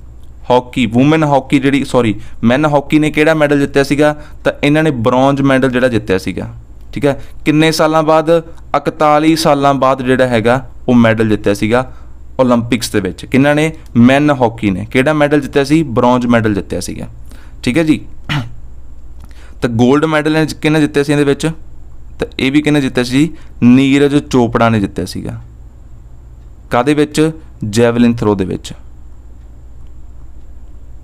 ਹਾਕੀ ਔਮਨ ਹਾਕੀ ਜਿਹੜੀ ਸੌਰੀ ਮੈਨ ਹਾਕੀ ਨੇ ਕਿਹੜਾ ਮੈਡਲ ਜਿੱਤਿਆ ਸੀਗਾ? ਤਾਂ ਇਹਨਾਂ ਨੇ ਬ੍ਰੌਂਜ ਮੈਡਲ ਜਿਹੜਾ ਜਿੱਤਿਆ ਸੀਗਾ। ਠੀਕ ਹੈ? ਕਿੰਨੇ ਸਾਲਾਂ ਬਾਅਦ? 41 ਸਾਲਾਂ ਬਾਅਦ ਜਿਹੜਾ ਹੈਗਾ ਉਹ ਮੈਡਲ ਜਿੱਤਿਆ ਸੀਗਾ। 올림픽ਸ ਦੇ ਵਿੱਚ। ਕਿਹਨਾਂ ਨੇ? ਮੈਨ ਹਾਕੀ ਨੇ। ਕਿਹੜਾ ਮੈਡਲ ਜਿੱਤਿਆ ਸੀ? ਬ੍ਰੌਂਜ ਮੈਡਲ ਜਿੱਤਿਆ ਸੀਗਾ। ਠੀਕ ਹੈ ਜੀ? ਤਾਂ 골ਡ ਮੈਡਲ ਕਿਹਨੇ ਜਿੱਤਿਆ ਸੀ ਇਹਦੇ ਵਿੱਚ? ਤਾਂ ਇਹ ਵੀ ਕਿਹਨੇ ਜਿੱਤਿਆ ਸੀ? ਨੀਰਜ ਚੋਪੜਾ ਨੇ ਜਿੱਤਿਆ ਸੀਗਾ। ਕਾਦੇ ਵਿੱਚ? ਜੈਵਲਿਨ ਥਰੋ ਦੇ ਵਿੱਚ।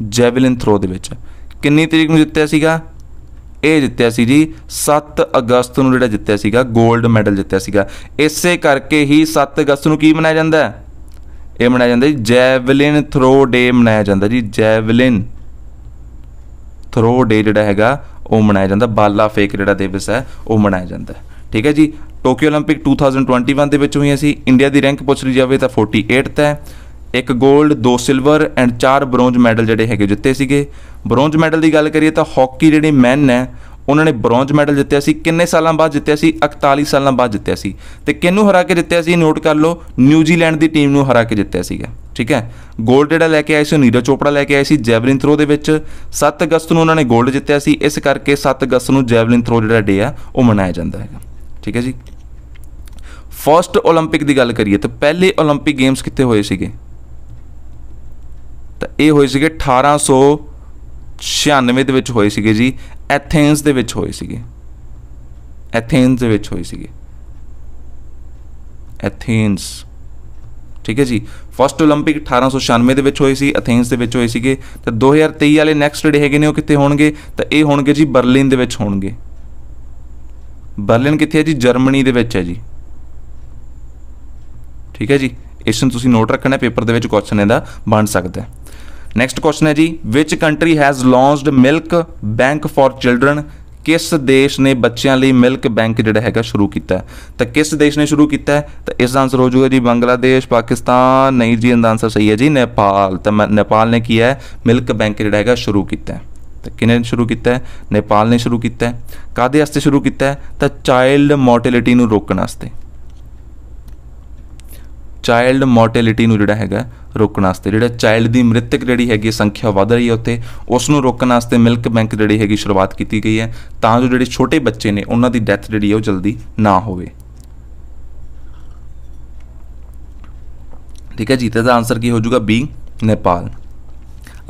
ਜੈਵਲਿਨ ਥਰੋ ਦੇ ਵਿੱਚ। ਕਿੰਨੀ ਤਰੀਕ ਨੂੰ ਜਿੱਤਿਆ ਸੀਗਾ? ਇਹ ਜਿੱਤਿਆ ਸੀ ਜੀ 7 ਅਗਸਤ ਨੂੰ ਜਿਹੜਾ ਜਿੱਤਿਆ ਸੀਗਾ 골ਡ ਮੈਡਲ ਜਿੱਤਿਆ ਸੀਗਾ। ਇਸੇ ਕਰਕੇ ਹੀ 7 ਅਗਸਤ ਨੂੰ ਕੀ ਮਨਾਇਆ ਜਾਂਦਾ ਹੈ? ਇਹ ਮਨਾਇਆ ਜਾਂਦਾ ਜੀ, ਜੈਵਲਿਨ ਥਰੋ ਡੇ ਮਨਾਇਆ ਜਾਂਦਾ ਜੀ, ਜੈਵਲਿਨ ਥਰੋ ਡੇ ਜਿਹੜਾ ਹੈਗਾ, ਉਹ ਮਨਾਇਆ ਜਾਂਦਾ, ਬਾਲਾ ਫੇਕ ਜਿਹੜਾ ਦਿਵਸ ਹੈ, ਉਹ ਮਨਾਇਆ ਜਾਂਦਾ ਠੀਕ ਹੈ ਜੀ, ਟੋਕੀਓ 올림픽 2021 ਦੇ ਵਿੱਚ ਹੋਈਆਂ ਸੀ ਇੰਡੀਆ ਦੀ ਰੈਂਕ ਪੁੱਛ ਲਈ ਜਾਵੇ ਤਾਂ 48th ਹੈ। ਇੱਕ 골ਡ ਦੋ ਸਿਲਵਰ ਐਂਡ ਚਾਰ ਬ੍ਰੌਂਜ ਮੈਡਲ ਜਿਹੜੇ ਹੈਗੇ ਜਿੱਤੇ ਸੀਗੇ। ਬ੍ਰੌਂਜ ਮੈਡਲ ਦੀ ਗੱਲ ਕਰੀਏ ਤਾਂ ਹਾਕੀ ਜਿਹੜੇ ਮੈਨ ਹੈ ਉਹਨਾਂ ਨੇ ਬ੍ਰੌਂਜ ਮੈਡਲ ਜਿੱਤਿਆ ਸੀ, ਕਿੰਨੇ ਸਾਲਾਂ ਬਾਅਦ ਜਿੱਤਿਆ ਸੀ? 41 ਸਾਲਾਂ ਬਾਅਦ ਜਿੱਤਿਆ ਸੀ। ਤੇ ਕਿਹਨੂੰ ਹਰਾ ਕੇ ਜਿੱਤਿਆ ਸੀ? ਨੋਟ ਕਰ ਲਓ ਨਿਊਜ਼ੀਲੈਂਡ ਦੀ ਟੀਮ ਨੂੰ ਹਰਾ ਕੇ ਜਿੱਤਿਆ ਸੀਗਾ, ਠੀਕ ਹੈ? 골ਡ ਜਿਹੜਾ ਲੈ ਕੇ ਆਏ ਸੀ ਨੀਰਜ ਚੋਪੜਾ ਲੈ ਕੇ ਆਏ ਸੀ, ਜੈਵਲਿਨ ਥਰੋ ਦੇ ਵਿੱਚ। 7 ਅਗਸਤ ਨੂੰ ਉਹਨਾਂ ਨੇ 골ਡ ਜਿੱਤਿਆ ਸੀ, ਇਸ ਕਰਕੇ 7 ਅਗਸਤ ਨੂੰ ਜੈਵਲਿਨ ਥਰੋ ਜਿਹੜਾ ਡੇ ਆ, ਉਹ ਮਨਾਇਆ ਜਾਂਦਾ ਹੈਗਾ, ਠੀਕ ਹੈ ਜੀ? ਫਰਸਟ 올림픽 ਦੀ ਗੱਲ ਕਰੀਏ ਤਾਂ ਪਹਿਲੇ 올림픽 ਗੇਮਸ ਕਿੱਥੇ ਹੋਏ ਸੀਗੇ? ਤਾਂ ਇਹ ਹੋਏ ਸੀਗੇ 1800 1896 ਦੇ ਵਿੱਚ ਹੋਏ ਸੀਗੇ ਜੀ ਐਥਨਸ ਦੇ ਵਿੱਚ ਹੋਏ ਸੀਗੇ ਐਥਨਸ ਦੇ ਵਿੱਚ ਹੋਏ ਸੀਗੇ ਐਥਨਸ ਠੀਕ ਹੈ ਜੀ ਫਸਟ 올림픽 1896 ਦੇ ਵਿੱਚ ਹੋਏ ਸੀ ਐਥਨਸ ਦੇ ਵਿੱਚ ਹੋਏ ਸੀਗੇ ਤੇ 2023 ਵਾਲੇ ਨੈਕਸਟ ਜਿਹੜੇ ਹੈਗੇ ਨੇ ਉਹ ਕਿੱਥੇ ਹੋਣਗੇ ਤਾਂ ਇਹ ਹੋਣਗੇ ਜੀ ਬਰਲਿਨ ਦੇ ਵਿੱਚ ਹੋਣਗੇ ਬਰਲਿਨ ਕਿੱਥੇ ਹੈ ਜੀ ਜਰਮਨੀ ਦੇ ਵਿੱਚ ਹੈ ਜੀ ਠੀਕ ਹੈ ਜੀ ਇਸ ਨੂੰ ਤੁਸੀਂ ਨੋਟ ਰੱਖਣਾ ਪੇਪਰ ਦੇ ਵਿੱਚ ਕੁਐਸਚਨ ਇਹਦਾ ਬਣ ਸਕਦਾ ਹੈ ਨੈਕਸਟ ਕੁਐਸਚਨ ਹੈ ਜੀ which country has launched milk bank for children ਕਿਸ ਦੇਸ਼ ਨੇ ਬੱਚਿਆਂ ਲਈ ਮਿਲਕ ਬੈਂਕ ਜਿਹੜਾ ਹੈਗਾ ਸ਼ੁਰੂ ਕੀਤਾ ਤਾਂ ਕਿਸ ਦੇਸ਼ ਨੇ ਸ਼ੁਰੂ ਕੀਤਾ ਤਾਂ ਇਸ ਦਾ ਆਨਸਰ ਹੋ ਜਾਊਗਾ ਜੀ ਬੰਗਲਾਦੇਸ਼, ਪਾਕਿਸਤਾਨ। ਨਹੀਂ ਜੀ, ਇਹਦਾ ਆਨਸਰ ਸਹੀ ਹੈ ਜੀ, ਨੇਪਾਲ। ਤਾਂ ਨੇਪਾਲ ਨੇ ਕੀ ਹੈ? ਮਿਲਕ ਬੈਂਕ ਜਿਹੜਾ ਹੈਗਾ ਸ਼ੁਰੂ ਕੀਤਾ ਤਾਂ ਕਿਹਨੇ ਸ਼ੁਰੂ ਕੀਤਾ ਨੇਪਾਲ ਨੇ ਸ਼ੁਰੂ ਕੀਤਾ ਹੈ। ਕਾਦੇ ਵਾਸਤੇ ਸ਼ੁਰੂ ਕੀਤਾ ਤਾਂ ਚਾਈਲਡ ਮੋਰਟੈਲਿਟੀ ਨੂੰ ਰੋਕਣ ਵਾਸਤੇ। ਚਾਈਲਡ ਮੋਰਟੈਲਿਟੀ ਨੂੰ ਜਿਹੜਾ ਹੈਗਾ ਰੋਕਣ ਵਾਸਤੇ, ਜਿਹੜਾ ਚਾਈਲਡ ਦੀ ਮ੍ਰਿਤਕ ਜਿਹੜੀ ਹੈਗੀ ਸੰਖਿਆ ਵਧ ਰਹੀ ਹੈ ਉੱਥੇ ਉਸ ਨੂੰ ਰੋਕਣ ਵਾਸਤੇ ਮਿਲਕ ਬੈਂਕ ਜਿਹੜੀ ਹੈਗੀ ਸ਼ੁਰੂਆਤ ਕੀਤੀ ਗਈ ਹੈ ਤਾਂ ਜੋ ਜਿਹੜੇ ਛੋਟੇ ਬੱਚੇ ਨੇ, ਉਹਨਾਂ ਦੀ ਡੈਥ ਜਿਹੜੀ ਹੈ ਉਹ ਜਲਦੀ ਨਾ ਹੋਵੇ। ਠੀਕ ਹੈ ਜੀ, ਤੇ ਦਾ ਆਨਸਰ ਕੀ ਹੋ ਜਾਊਗਾ? ਬੀ ਨੇਪਾਲ।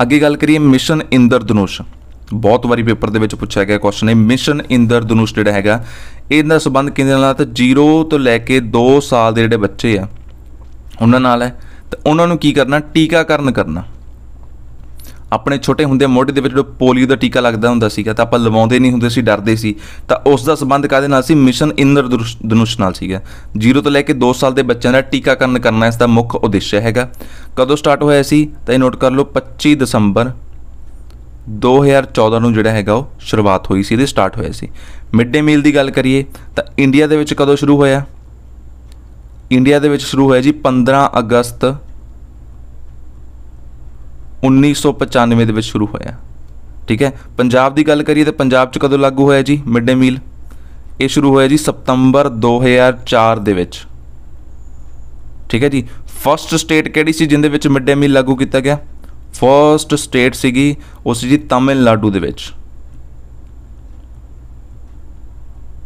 ਅੱਗੇ ਗੱਲ ਕਰੀਏ ਮਿਸ਼ਨ ਇੰਦਰਧਨੁਸ਼। ਬਹੁਤ ਵਾਰੀ ਪੇਪਰ ਦੇ ਵਿੱਚ ਪੁੱਛਿਆ ਗਿਆ ਕੁਐਸਚਨ ਹੈ, ਮਿਸ਼ਨ ਇੰਦਰਧਨੁਸ਼ ਜਿਹੜਾ ਹੈਗਾ, ਇਹਦਾ ਸਬੰਧ ਕਿਹਦੇ ਨਾਲ ਤਾਂ 0 ਤੋਂ ਲੈ ਕੇ 2 ਸਾਲ ਦੇ ਜਿਹੜੇ ਬੱਚੇ ਆ ਉਹਨਾਂ ਨਾਲ ਹੈ, ਤਾਂ ਉਹਨਾਂ ਨੂੰ ਕੀ ਕਰਨਾ? ਟੀਕਾਕਰਨ ਕਰਨਾ। ਆਪਣੇ ਛੋਟੇ ਹੁੰਦੇ ਮੋਢੇ ਦੇ ਵਿੱਚ ਜਦੋਂ ਪੋਲੀਓ ਦਾ ਟੀਕਾ ਲੱਗਦਾ ਹੁੰਦਾ ਸੀਗਾ, ਤਾਂ ਆਪਾਂ ਲਵਾਉਂਦੇ ਨਹੀਂ ਹੁੰਦੇ ਸੀ, ਡਰਦੇ ਸੀ। ਤਾਂ ਉਸ ਦਾ ਸੰਬੰਧ ਕਾਦੇ ਨਾਲ ਸੀ? ਮਿਸ਼ਨ ਇੰਦਰ ਧਨੁਸ਼ ਨਾਲ ਸੀਗਾ। 0 ਤੋਂ ਲੈ ਕੇ 2 ਸਾਲ ਦੇ ਬੱਚਿਆਂ ਦਾ ਟੀਕਾਕਰਨ ਕਰਨਾ ਇਸ ਦਾ ਮੁੱਖ ਉਦੇਸ਼ ਹੈਗਾ। ਕਦੋਂ ਸਟਾਰਟ ਹੋਇਆ ਸੀ? ਤਾਂ ਇਹ ਨੋਟ ਕਰ ਲਓ 25 ਦਸੰਬਰ 2014 ਨੂੰ ਜਿਹੜਾ ਹੈਗਾ ਉਹ ਸ਼ੁਰੂਆਤ ਹੋਈ ਸੀ, ਇਹਦੇ ਸਟਾਰਟ ਹੋਇਆ ਸੀ। ਮਿਡ ਡੇ ਮੀਲ ਦੀ ਗੱਲ ਕਰੀਏ, ਤਾਂ ਇੰਡੀਆ ਦੇ ਵਿੱਚ ਕਦੋਂ ਸ਼ੁਰੂ ਹੋਇਆ? ਇੰਡੀਆ ਦੇ ਵਿੱਚ ਸ਼ੁਰੂ ਹੋਇਆ ਜੀ 15 ਅਗਸਤ 1995 ਦੇ ਵਿੱਚ ਸ਼ੁਰੂ ਹੋਇਆ। ਠੀਕ ਹੈ? ਪੰਜਾਬ ਦੀ ਗੱਲ ਕਰੀਏ ਤਾਂ ਪੰਜਾਬ 'ਚ ਕਦੋਂ ਲਾਗੂ ਹੋਇਆ ਜੀ? ਮਿਡ ਡੇ ਮੀਲ ਇਹ ਸ਼ੁਰੂ ਹੋਇਆ ਜੀ ਸਤੰਬਰ 2004 ਦੇ ਵਿੱਚ। ਠੀਕ ਹੈ ਜੀ? ਫਰਸਟ ਸਟੇਟ ਕਿਹੜੀ ਸੀ ਜਿੰਦੇ ਵਿੱਚ ਮਿਡ ਡੇ ਮੀਲ ਲਾਗੂ ਕੀਤਾ ਗਿਆ? ਫਰਸਟ ਸਟੇਟ ਸੀਗੀ ਉਸ ਜੀ ਤਾਮਿਲਨਾਡੂ ਦੇ ਵਿੱਚ।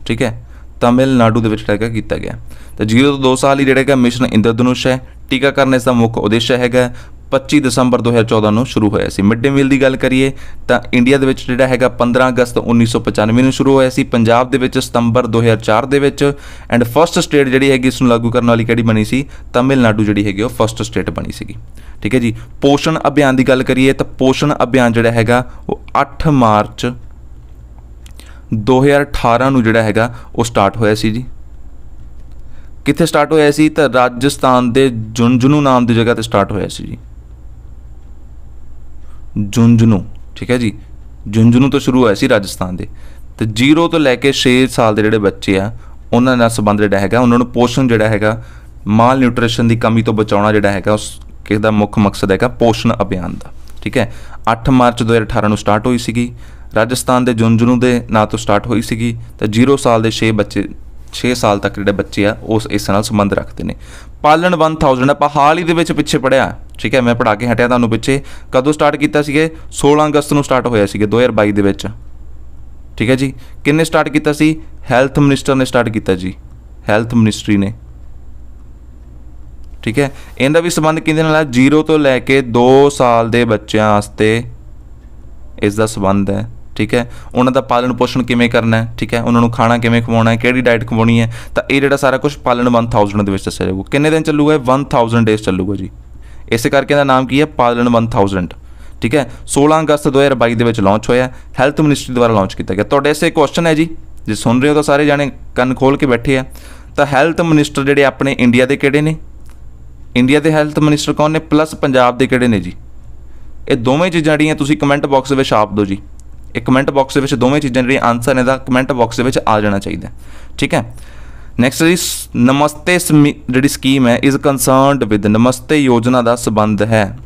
ਠੀਕ ਹੈ? ਤਾਮਿਲਨਾਡੂ ਦੇ ਵਿੱਚ ਟੈਗਾ ਕੀਤਾ ਗਿਆ। ਤਾਂ 0 ਤੋਂ 2 ਸਾਲ ਹੀ ਜਿਹੜਾ ਹੈਗਾ ਮਿਸ਼ਨ ਇੰਦਰਧਨੁਸ਼ ਹੈ। ਟੀਕਾਕਰਨ ਇਸ ਦਾ ਮੁੱਖ ਉਦੇਸ਼ ਹੈਗਾ 25 ਦਸੰਬਰ 2014 ਨੂੰ ਸ਼ੁਰੂ ਹੋਇਆ ਸੀ। ਮਿਡ ਡੇ ਮੀਲ ਦੀ ਗੱਲ ਕਰੀਏ ਤਾਂ ਇੰਡੀਆ ਦੇ ਵਿੱਚ ਜਿਹੜਾ ਹੈਗਾ 15 ਅਗਸਤ 1995 ਨੂੰ ਸ਼ੁਰੂ ਹੋਇਆ ਸੀ। ਪੰਜਾਬ ਦੇ ਵਿੱਚ ਸਤੰਬਰ 2004 ਦੇ ਵਿੱਚ ਐਂਡ ਫਰਸਟ ਸਟੇਟ ਜਿਹੜੀ ਹੈਗੀ ਇਸ ਨੂੰ ਲਾਗੂ ਕਰਨ ਵਾਲੀ ਕਿਹੜੀ ਬਣੀ ਸੀ? ਤਾਮਿਲਨਾਡੂ ਜਿਹੜੀ ਹੈਗੀ ਉਹ ਫਰਸਟ ਸਟੇਟ ਬਣੀ ਸੀਗੀ। ਠੀਕ ਹੈ ਜੀ। ਪੋਸ਼ਣ ਅਭਿਆਨ ਦੀ ਗੱਲ ਕਰੀਏ ਤਾਂ ਪੋਸ਼ਣ ਅਭਿਆਨ ਜਿਹੜਾ ਹੈਗਾ ਉਹ 8 ਮਾਰਚ 2018 ਨੂੰ ਜਿਹੜਾ ਹੈਗਾ ਉਹ ਸਟਾਰਟ ਹੋਇਆ ਸੀ ਜੀ। ਕਿੱਥੇ ਸਟਾਰਟ ਹੋਇਆ ਸੀ? ਤਾਂ ਰਾਜਸਥਾਨ ਦੇ ਜੁੰਜਨੂ ਨਾਮ ਦੀ ਜਗ੍ਹਾ ਤੇ ਸਟਾਰਟ ਹੋਇਆ ਸੀ ਜੀ। ਜੁੰਜਨੂ ਠੀਕ ਹੈ ਜੀ। ਜੁੰਜਨੂ ਤੋਂ ਸ਼ੁਰੂ ਹੋਇਆ ਸੀ ਰਾਜਸਥਾਨ ਦੇ। ਤੇ 0 ਤੋਂ ਲੈ ਕੇ 6 ਸਾਲ ਦੇ ਜਿਹੜੇ ਬੱਚੇ ਆ, ਉਹਨਾਂ ਨਾਲ ਸੰਬੰਧ ਜਿਹੜਾ ਹੈਗਾ, ਉਹਨਾਂ ਨੂੰ ਪੋਸ਼ਣ ਜਿਹੜਾ ਹੈਗਾ, ਮਾਲ ਨਿਊਟ੍ਰੀਸ਼ਨ ਦੀ ਕਮੀ ਤੋਂ ਬਚਾਉਣਾ ਜਿਹੜਾ ਹੈਗਾ, ਉਸ ਕਿਸ ਦਾ ਮੁੱਖ ਮਕਸਦ ਹੈਗਾ ਪੋਸ਼ਣ ਅਭਿਆਨ ਦਾ। ਠੀਕ ਹੈ। 8 ਮਾਰਚ 2018 ਨੂੰ ਸਟਾਰਟ ਹੋਈ ਸੀਗੀ। ਰਾਜਸਥਾਨ ਦੇ ਜੁੰਜਨੂ ਦੇ ਨਾਂ ਤੋਂ ਸਟਾਰਟ ਹੋਈ ਸੀਗੀ ਤਾਂ 0 ਸਾਲ ਦੇ 6 ਬੱਚੇ 6 ਸਾਲ ਤੱਕ ਜਿਹੜੇ ਬੱਚੇ ਆ, ਉਸ ਇਸ ਨਾਲ ਸੰਬੰਧ ਰੱਖਦੇ ਨੇ। ਪਾਲਣ 1000 ਆਪਾਂ ਹਾਲ ਹੀ ਦੇ ਵਿੱਚ ਪਿੱਛੇ ਪੜਿਆ ਠੀਕ ਹੈ, ਮੈਂ ਪੜਾ ਕੇ ਹਟਿਆ ਤੁਹਾਨੂੰ ਪਿੱਛੇ। ਕਦੋਂ ਸਟਾਰਟ ਕੀਤਾ ਸੀਗੇ? 16 ਅਗਸਤ ਨੂੰ ਸਟਾਰਟ ਹੋਇਆ ਸੀਗੇ 2022 ਦੇ ਵਿੱਚ। ਠੀਕ ਹੈ ਜੀ, ਕਿੰਨੇ ਸਟਾਰਟ ਕੀਤਾ ਸੀ? ਹੈਲਥ ਮਿਨਿਸਟਰ ਨੇ ਸਟਾਰਟ ਕੀਤਾ ਜੀ। ਹੈਲਥ ਮਿਨਿਸਟਰੀ ਨੇ। ਠੀਕ ਹੈ, ਇਹਦਾ ਵੀ ਸੰਬੰਧ ਕਿਹਦੇ ਨਾਲ ਹੈ 0 ਤੋਂ ਲੈ ਕੇ 2 ਸਾਲ ਦੇ ਬੱਚਿਆਂ ਵਾਸਤੇ ਇਸ ਦਾ ਸੰਬੰਧ ਹੈ। ਠੀਕ ਹੈ? ਉਹਨਾਂ ਦਾ ਪਾਲਣ ਪੋਸ਼ਣ ਕਿਵੇਂ ਕਰਨਾ ਹੈ? ਠੀਕ ਹੈ? ਉਹਨਾਂ ਨੂੰ ਖਾਣਾ ਕਿਵੇਂ ਖਵਾਉਣਾ ਹੈ? ਕਿਹੜੀ ਡਾਈਟ ਖਵਾਉਣੀ ਹੈ? ਤਾਂ ਇਹ ਜਿਹੜਾ ਸਾਰਾ ਕੁਝ ਪਾਲਣ 1000 ਦੇ ਵਿੱਚ ਦੱਸਿਆ ਜਾਊਗਾ। ਕਿੰਨੇ ਦਿਨ ਚੱਲੂਗਾ ਇਹ? 1000 ਡੇਜ਼ ਚੱਲੂਗਾ ਜੀ। ਇਸੇ ਕਰਕੇ ਇਹਦਾ ਨਾਮ ਕੀ ਹੈ? ਪਾਲਣ 1000 ਠੀਕ ਹੈ? 16 ਅਗਸਤ 2022 ਦੇ ਵਿੱਚ ਲਾਂਚ ਹੋਇਆ ਹੈਲਥ ਮਿਨਿਸਟਰੀ ਦੁਆਰਾ ਲਾਂਚ ਕੀਤਾ ਗਿਆ। ਤੁਹਾਡੇ ਇਸੇ ਕੁਐਸਚਨ ਹੈ ਜੀ। ਜੇ ਸੁਣ ਰਹੇ ਹੋ ਤਾਂ ਸਾਰੇ ਜਾਣੇ ਕੰਨ ਖੋਲ ਕੇ ਬੈਠੇ ਆ। ਤਾਂ ਹੈਲਥ ਮਿਨਿਸਟਰ ਜਿਹੜੇ ਆਪਣੇ ਇੰਡੀਆ ਦੇ ਕਿਹੜੇ ਨੇ? ਇੰਡੀਆ ਦੇ ਹੈਲਥ ਮਿਨਿਸਟਰ ਕੌਣ ਨੇ? ਪਲੱਸ ਪੰਜਾਬ ਦੇ ਕਿਹੜੇ ਨੇ ਜੀ? ਇਹ ਦੋਵੇਂ ਚੀਜ਼ਾਂ ਜਿਹੜੀਆਂ ਤੁਸੀਂ ਕਮੈਂਟ ਬਾਕਸ ਵਿੱਚ ਛਾਪ ਦਿਓ ਜੀ। ਇਹ ਕਮੈਂਟ ਬਾਕਸ ਦੇ ਵਿੱਚ ਦੋਵੇਂ ਚੀਜ਼ਾਂ ਜਿਹੜੀਆਂ ਆਨਸਰ ਨੇ ਦਾ ਕਮੈਂਟ ਬਾਕਸ ਦੇ ਵਿੱਚ ਆ ਜਾਣਾ ਚਾਹੀਦਾ ਠੀਕ ਹੈ? ਨੈਕਸਟ ਜੀ ਨਮਸਤੇ ਸਮੀ- ਜਿਹੜੀ ਸਕੀਮ ਹੈ ਇਜ਼ ਕਨਸਰਨਡ ਵਿਦ ਨਮਸਤੇ ਯੋਜਨਾ ਦਾ ਸੰਬੰਧ ਹੈ।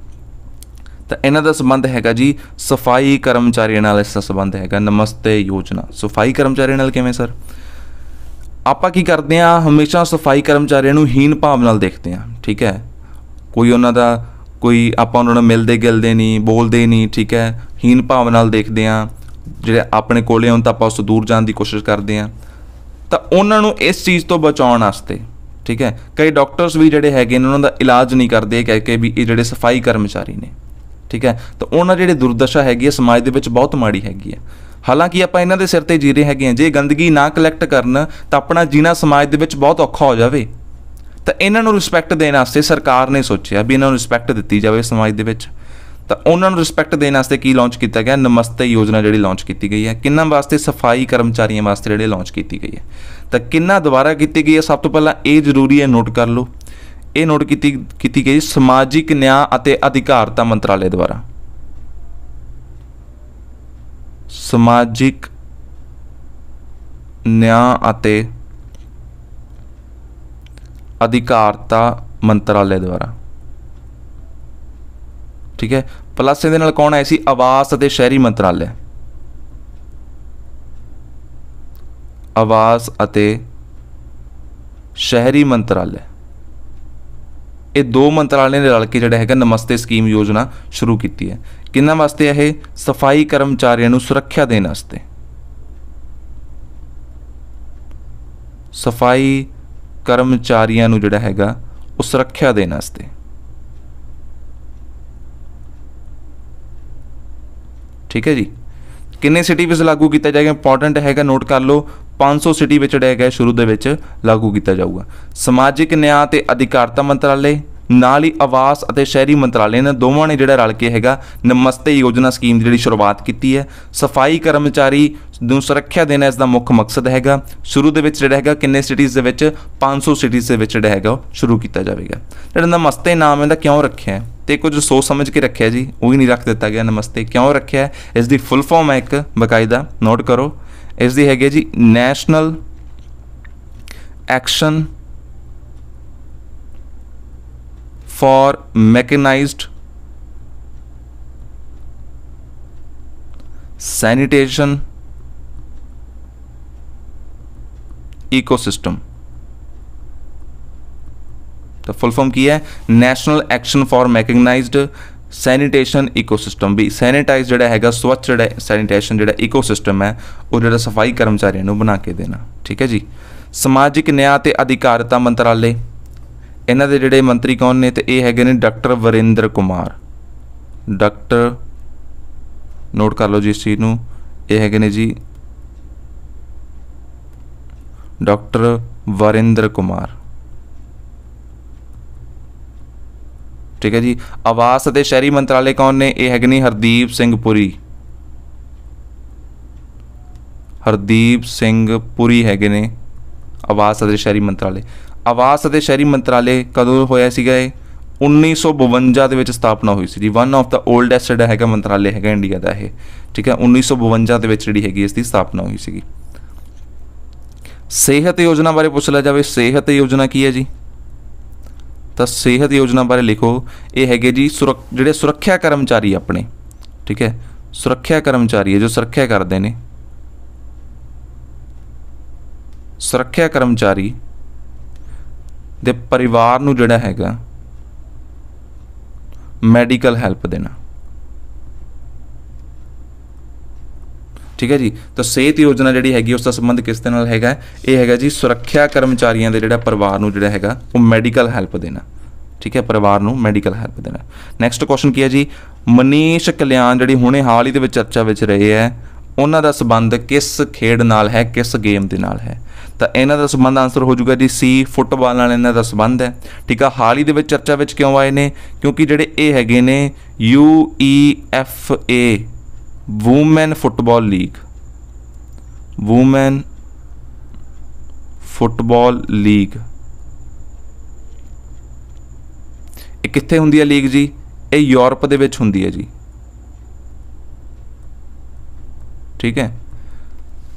ਤਾਂ ਇਹਨਾਂ ਦਾ ਸੰਬੰਧ ਹੈਗਾ ਜੀ, ਸਫ਼ਾਈ ਕਰਮਚਾਰੀਆਂ ਨਾਲ ਇਸ ਦਾ ਸੰਬੰਧ ਹੈਗਾ, ਨਮਸਤੇ ਯੋਜਨਾ। ਸਫ਼ਾਈ ਕਰਮਚਾਰੀਆਂ ਨਾਲ ਕਿਵੇਂ, ਸਰ? ਆਪਾਂ ਕੀ ਕਰਦੇ ਆ ਹਮੇਸ਼ਾ ਸਫ਼ਾਈ ਕਰਮਚਾਰੀਆਂ ਨੂੰ ਹੀਨ ਭਾਵ ਨਾਲ ਦੇਖਦੇ ਆ ਠੀਕ ਹੈ? ਕੋਈ ਉਹਨਾਂ ਦਾ ਕੋਈ ਆਪਾਂ ਉਹਨਾਂ ਨਾਲ ਮਿਲਦੇ ਗਿਲਦੇ ਨਹੀਂ, ਬੋਲਦੇ ਨਹੀਂ, ਠੀਕ ਹੈ? ਹੀਨ ਭਾਵ ਨਾਲ ਦੇਖਦੇ ਆ ਜਿਹੜੇ ਆਪਣੇ ਕੋਲੇ ਹੋਣ ਤਾਂ ਆਪਾਂ ਉਸ ਤੋਂ ਦੂਰ ਜਾਣ ਦੀ ਕੋਸ਼ਿਸ਼ ਕਰਦੇ ਆ ਤਾਂ ਉਹਨਾਂ ਨੂੰ ਇਸ ਚੀਜ਼ ਤੋਂ ਬਚਾਉਣ ਵਾਸਤੇ, ਠੀਕ ਹੈ? ਕਈ ਡਾਕਟਰਸ ਵੀ ਜਿਹੜੇ ਹੈਗੇ ਨੇ, ਉਹਨਾਂ ਦਾ ਇਲਾਜ ਨਹੀਂ ਕਰਦੇ, ਕਹਿ ਕੇ ਵੀ ਇਹ ਜਿਹੜੇ ਸਫ਼ਾਈ ਕਰਮਚਾਰੀ ਨੇ, ਠੀਕ ਹੈ? ਤਾਂ ਉਹਨਾਂ ਜਿਹੜੇ ਦੁਰਦਸ਼ਾ ਹੈਗੀ ਹੈ, ਸਮਾਜ ਦੇ ਵਿੱਚ ਬਹੁਤ ਮਾੜੀ ਹੈਗੀ ਹੈ। ਹਾਲਾਂਕਿ ਆਪਾਂ ਇਹਨਾਂ ਦੇ ਸਿਰ ਤੇ ਜੀ ਰਹੇ ਹੈਗੇ ਹਾਂ, ਜੇ ਗੰਦਗੀ ਨਾ ਕਲੈਕਟ ਕਰਨ ਤਾਂ ਆਪਣਾ ਜੀਣਾ ਸਮਾਜ ਦੇ ਵਿੱਚ ਬਹੁਤ ਔਖਾ ਹੋ ਜਾਵੇ। ਤਾਂ ਇਹਨਾਂ ਨੂੰ ਰਿਸਪੈਕਟ ਦੇਣ ਵਾਸਤੇ ਸਰਕਾਰ ਨੇ ਸੋਚਿਆ ਵੀ ਇਹਨਾਂ ਨੂੰ ਰਿਸਪੈਕਟ ਦਿੱਤੀ ਜਾਵੇ ਸਮਾਜ ਦੇ ਵਿੱਚ। ਤਾਂ ਉਹਨਾਂ ਨੂੰ ਰਿਸਪੈਕਟ ਦੇਣ ਵਾਸਤੇ ਕੀ ਲਾਂਚ ਕੀਤਾ ਗਿਆ? ਨਮਸਤੇ ਯੋਜਨਾ ਜਿਹੜੀ ਲਾਂਚ ਕੀਤੀ ਗਈ ਹੈ। ਕਿੰਨਾਂ ਵਾਸਤੇ? ਸਫ਼ਾਈ ਕਰਮਚਾਰੀਆਂ ਵਾਸਤੇ ਜਿਹੜੇ ਲਾਂਚ ਕੀਤੀ ਗਈ ਹੈ। ਤਾਂ ਕਿੰਨਾ ਦੁਬਾਰਾ ਕੀਤੀ ਗਈ ਹੈ? ਸਭ ਤੋਂ ਪਹਿਲਾਂ ਇਹ ਜ਼ਰੂਰੀ ਹੈ ਨੋਟ ਕਰ ਲਓ। ਇਹ ਨੋਟ ਕੀਤੀ ਕੀਤੀ ਗਈ ਸਮਾਜਿਕ ਨਿਆਂ ਅਤੇ ਅਧਿਕਾਰਤਾ ਮੰਤਰਾਲੇ ਦੁਆਰਾ। ਸਮਾਜਿਕ ਨਿਆਂ ਅਤੇ ਅਧਿਕਾਰਤਾ ਮੰਤਰਾਲੇ ਦੁਆਰਾ। ਠੀਕ ਹੈ? ਪਲੱਸ ਇਹਦੇ ਨਾਲ ਕੌਣ ਆਇਆ ਸੀ? ਆਵਾਸ ਅਤੇ ਸ਼ਹਿਰੀ ਮੰਤਰਾਲੇ। ਆਵਾਸ ਅਤੇ ਸ਼ਹਿਰੀ ਮੰਤਰਾਲੇ। ਇਹ ਦੋ ਮੰਤਰਾਲਿਆਂ ਨੇ ਰਲ ਕੇ ਜਿਹੜਾ ਹੈਗਾ ਨਮਸਤੇ ਸਕੀਮ ਯੋਜਨਾ ਸ਼ੁਰੂ ਕੀਤੀ ਹੈ। ਕਿੰਨਾਂ ਵਾਸਤੇ ਇਹ? ਸਫ਼ਾਈ ਕਰਮਚਾਰੀਆਂ ਨੂੰ ਸੁਰੱਖਿਆ ਦੇਣ ਵਾਸਤੇ। ਸਫ਼ਾਈ ਕਰਮਚਾਰੀਆਂ ਨੂੰ ਜਿਹੜਾ ਹੈਗਾ, ਉਹ ਸੁਰੱਖਿਆ ਦੇਣ ਵਾਸਤੇ। ਠੀਕ ਹੈ ਜੀ? ਕਿੰਨੇ ਸਿਟੀ ਵਿੱਚ ਲਾਗੂ ਕੀਤਾ ਜਾਏਗਾ? ਇੰਪੋਰਟੈਂਟ ਹੈਗਾ ਨੋਟ ਕਰ ਲਓ 500 ਸਿਟੀ ਵਿੱਚ ਜਿਹੜਾ ਹੈਗਾ, ਸ਼ੁਰੂ ਦੇ ਵਿੱਚ ਲਾਗੂ ਕੀਤਾ ਜਾਊਗਾ। ਸਮਾਜਿਕ ਨਿਆਂ ਤੇ ਅਧਿਕਾਰਤਾ ਮੰਤਰਾਲੇ ਨਾਲ ਹੀ ਆਵਾਸ ਅਤੇ ਸ਼ਹਿਰੀ ਮੰਤਰਾਲੇ ਨੇ ਦੋਵਾਂ ਨੇ ਜਿਹੜਾ ਰਲ ਕੇ ਹੈਗਾ ਨਮਸਤੇ ਯੋਜਨਾ ਸਕੀਮ ਦੀ ਜਿਹੜੀ ਸ਼ੁਰੂਆਤ ਕੀਤੀ ਹੈ। ਸਫ਼ਾਈ ਕਰਮਚਾਰੀ ਨੂੰ ਸੁਰੱਖਿਆ ਦੇਣਾ ਇਸ ਦਾ ਮੁੱਖ ਮਕਸਦ ਹੈਗਾ। ਸ਼ੁਰੂ ਦੇ ਵਿੱਚ ਜਿਹੜਾ ਹੈਗਾ ਕਿੰਨੇ ਸਿਟੀਜ਼ ਦੇ ਵਿੱਚ? 500 ਸਿਟੀਜ਼ ਦੇ ਵਿੱਚ ਜਿਹੜਾ ਹੈਗਾ ਉਹ ਸ਼ੁਰੂ ਕੀਤਾ ਜਾਵੇਗਾ। ਜਿਹੜਾ ਨਮਸਤੇ ਨਾਮ ਇਹਦਾ ਕਿਉਂ ਰੱਖਿਆ ਹੈ? ਤੇ ਕੁਝ ਸੋਚ ਸਮਝ ਕੇ ਰੱਖਿਆ ਜੀ। ਉਹ ਹੀ ਨਹੀਂ ਰੱਖ ਦਿੱਤਾ ਗਿਆ ਨਮਸਤੇ। ਕਿਉਂ ਰੱਖਿਆ ਇਸ ਦੀ ਫੁੱਲ ਫਾਰਮ ਹੈ ਇੱਕ ਬਕਾਇਦਾ। ਨੋਟ ਕਰੋ। ਇਸ ਦੀ ਹੈਗੀ ਹੈ ਜੀ national action for mechanised sanitation ecosystem ਤਾਂ ਫੁੱਲ ਫਾਰਮ ਕੀ ਹੈ national action for mechanised sanitation ecosystem we sanitise ਜਿਹੜਾ ਹੈਗਾ ਸਵੱਛ ਜਿਹੜਾ ਸੈਨੀਟੇਸ਼ਨ ਜਿਹੜਾ ਈਕੋਸਿਸਟਮ ਹੈ ਉਹ ਜਿਹੜਾ ਸਫ਼ਾਈ ਕਰਮਚਾਰੀਆਂ ਨੂੰ ਬਣਾ ਕੇ ਦੇਣਾ ਠੀਕ ਹੈ ਜੀ ਸਮਾਜਿਕ ਨਿਆਂ ਤੇ ਅਧਿਕਾਰਤਾ ਮੰਤਰਾਲੇ ਇਹਨਾਂ ਦੇ ਜਿਹੜੇ ਮੰਤਰੀ ਕੌਣ ਨੇ ਤੇ ਇਹ ਹੈਗੇ ਨੇ doctor Virender Kumar. Doctor, note ਕਰ ਲਓ ਜੀ ਇਸ ਚੀਜ਼ ਨੂੰ, ਇਹ ਹੈਗੇ ਨੇ ਜੀ ਡਾਕਟਰ ਵਰਿੰਦਰ ਕੁਮਾਰ। ਠੀਕ ਹੈ ਜੀ, ਆਵਾਸ ਅਤੇ ਸ਼ਹਿਰੀ ਮੰਤਰਾਲੇ ਕੌਣ ਨੇ? ਇਹ ਹੈਗੇ ਨੇ ਹਰਦੀਪ ਸਿੰਘ ਪੁਰੀ। ਹਰਦੀਪ ਸਿੰਘ ਪੁਰੀ ਹੈਗੇ ਨੇ। ਆਵਾਸ ਅਤੇ ਸ਼ਹਿਰੀ ਮੰਤਰਾਲੇ। ਆਵਾਸ ਅਤੇ ਸ਼ਹਿਰੀ ਮੰਤਰਾਲੇ ਕਦੋਂ ਹੋਇਆ ਸੀਗਾ ਇਹ? 1952 ਦੇ ਵਿੱਚ ਸਥਾਪਨਾ ਹੋਈ ਸੀ ਜੀ। ਵਨ ਆਫ ਦਾ 올ਡੈਸਟ ਜਿਹੜਾ ਹੈਗਾ ਮੰਤਰਾਲੇ ਹੈਗਾ ਇੰਡੀਆ ਦਾ ਇਹ। ਠੀਕ ਹੈ? 1952 ਦੇ ਵਿੱਚ ਜਿਹੜੀ ਹੈਗੀ ਇਸ ਦੀ ਸਥਾਪਨਾ ਹੋਈ ਸੀਗੀ। ਸਿਹਤ ਯੋਜਨਾ ਬਾਰੇ ਪੁੱਛ ਲਿਆ ਜਾਵੇ। ਸਿਹਤ ਯੋਜਨਾ ਕੀ ਹੈ ਜੀ? ਤਾਂ ਸਿਹਤ ਯੋਜਨਾ ਬਾਰੇ ਲਿਖੋ। ਇਹ ਹੈਗੇ ਜੀ ਸੁਰੱਖ- ਜਿਹੜੇ ਸੁਰੱਖਿਆ ਕਰਮਚਾਰੀ ਆਪਣੇ। ਠੀਕ ਹੈ? ਸੁਰੱਖਿਆ ਕਰਮਚਾਰੀ ਹੈ ਜੋ ਸੁਰੱਖਿਆ ਕਰਦੇ ਨੇ। ਸੁਰੱਖਿਆ ਕਰਮਚਾਰੀ ਦੇ ਪਰਿਵਾਰ ਨੂੰ ਜਿਹੜਾ ਹੈਗਾ ਮੈਡੀਕਲ ਹੈਲਪ ਦੇਣਾ। ਠੀਕ ਹੈ ਜੀ? ਤਾਂ ਸਿਹਤ ਯੋਜਨਾ ਜਿਹੜੀ ਹੈਗੀ, ਉਸ ਦਾ ਸੰਬੰਧ ਕਿਸ ਦੇ ਨਾਲ ਹੈਗਾ? ਇਹ ਹੈਗਾ ਜੀ ਸੁਰੱਖਿਆ ਕਰਮਚਾਰੀਆਂ ਦੇ ਜਿਹੜਾ ਪਰਿਵਾਰ ਨੂੰ ਜਿਹੜਾ ਹੈਗਾ, ਉਹ ਮੈਡੀਕਲ ਹੈਲਪ ਦੇਣਾ। ਠੀਕ ਹੈ? ਪਰਿਵਾਰ ਨੂੰ ਮੈਡੀਕਲ ਹੈਲਪ ਦੇਣਾ। ਨੈਕਸਟ ਕੁਐਸਚਨ ਕੀ ਹੈ ਜੀ? ਮਨੀਸ਼ ਕਲਿਆਣ ਜਿਹੜੀ ਹੁਣੇ ਹਾਲ ਹੀ ਦੇ ਵਿੱਚ ਚਰਚਾ ਵਿੱਚ ਰਹੇ ਹੈ, ਉਹਨਾਂ ਦਾ ਸਬੰਧ ਕਿਸ ਖੇਡ ਨਾਲ ਹੈ, ਕਿਸ ਗੇਮ ਦੇ ਨਾਲ ਹੈ? ਤਾਂ ਇਹਨਾਂ ਦਾ ਸੰਬੰਧ ਆਨਸਰ ਹੋ ਜਾਊਗਾ ਜੀ ਸੀ ਫੁੱਟਬਾਲ ਨਾਲ ਇਹਨਾਂ ਦਾ ਸੰਬੰਧ ਹੈ। ਠੀਕ ਆ, ਹਾਲ ਹੀ ਦੇ ਵਿੱਚ ਚਰਚਾ ਵਿੱਚ ਕਿਉਂ ਆਏ ਨੇ? ਕਿਉਂਕਿ ਜਿਹੜੇ ਇਹ ਹੈਗੇ ਨੇ U E F A woman football league woman football league ਇਹ ਕਿੱਥੇ ਹੁੰਦੀ ਹੈ ਲੀਗ ਜੀ? ਇਹ ਯੂਰਪ ਦੇ ਵਿੱਚ ਹੁੰਦੀ ਹੈ ਜੀ। ਠੀਕ ਹੈ?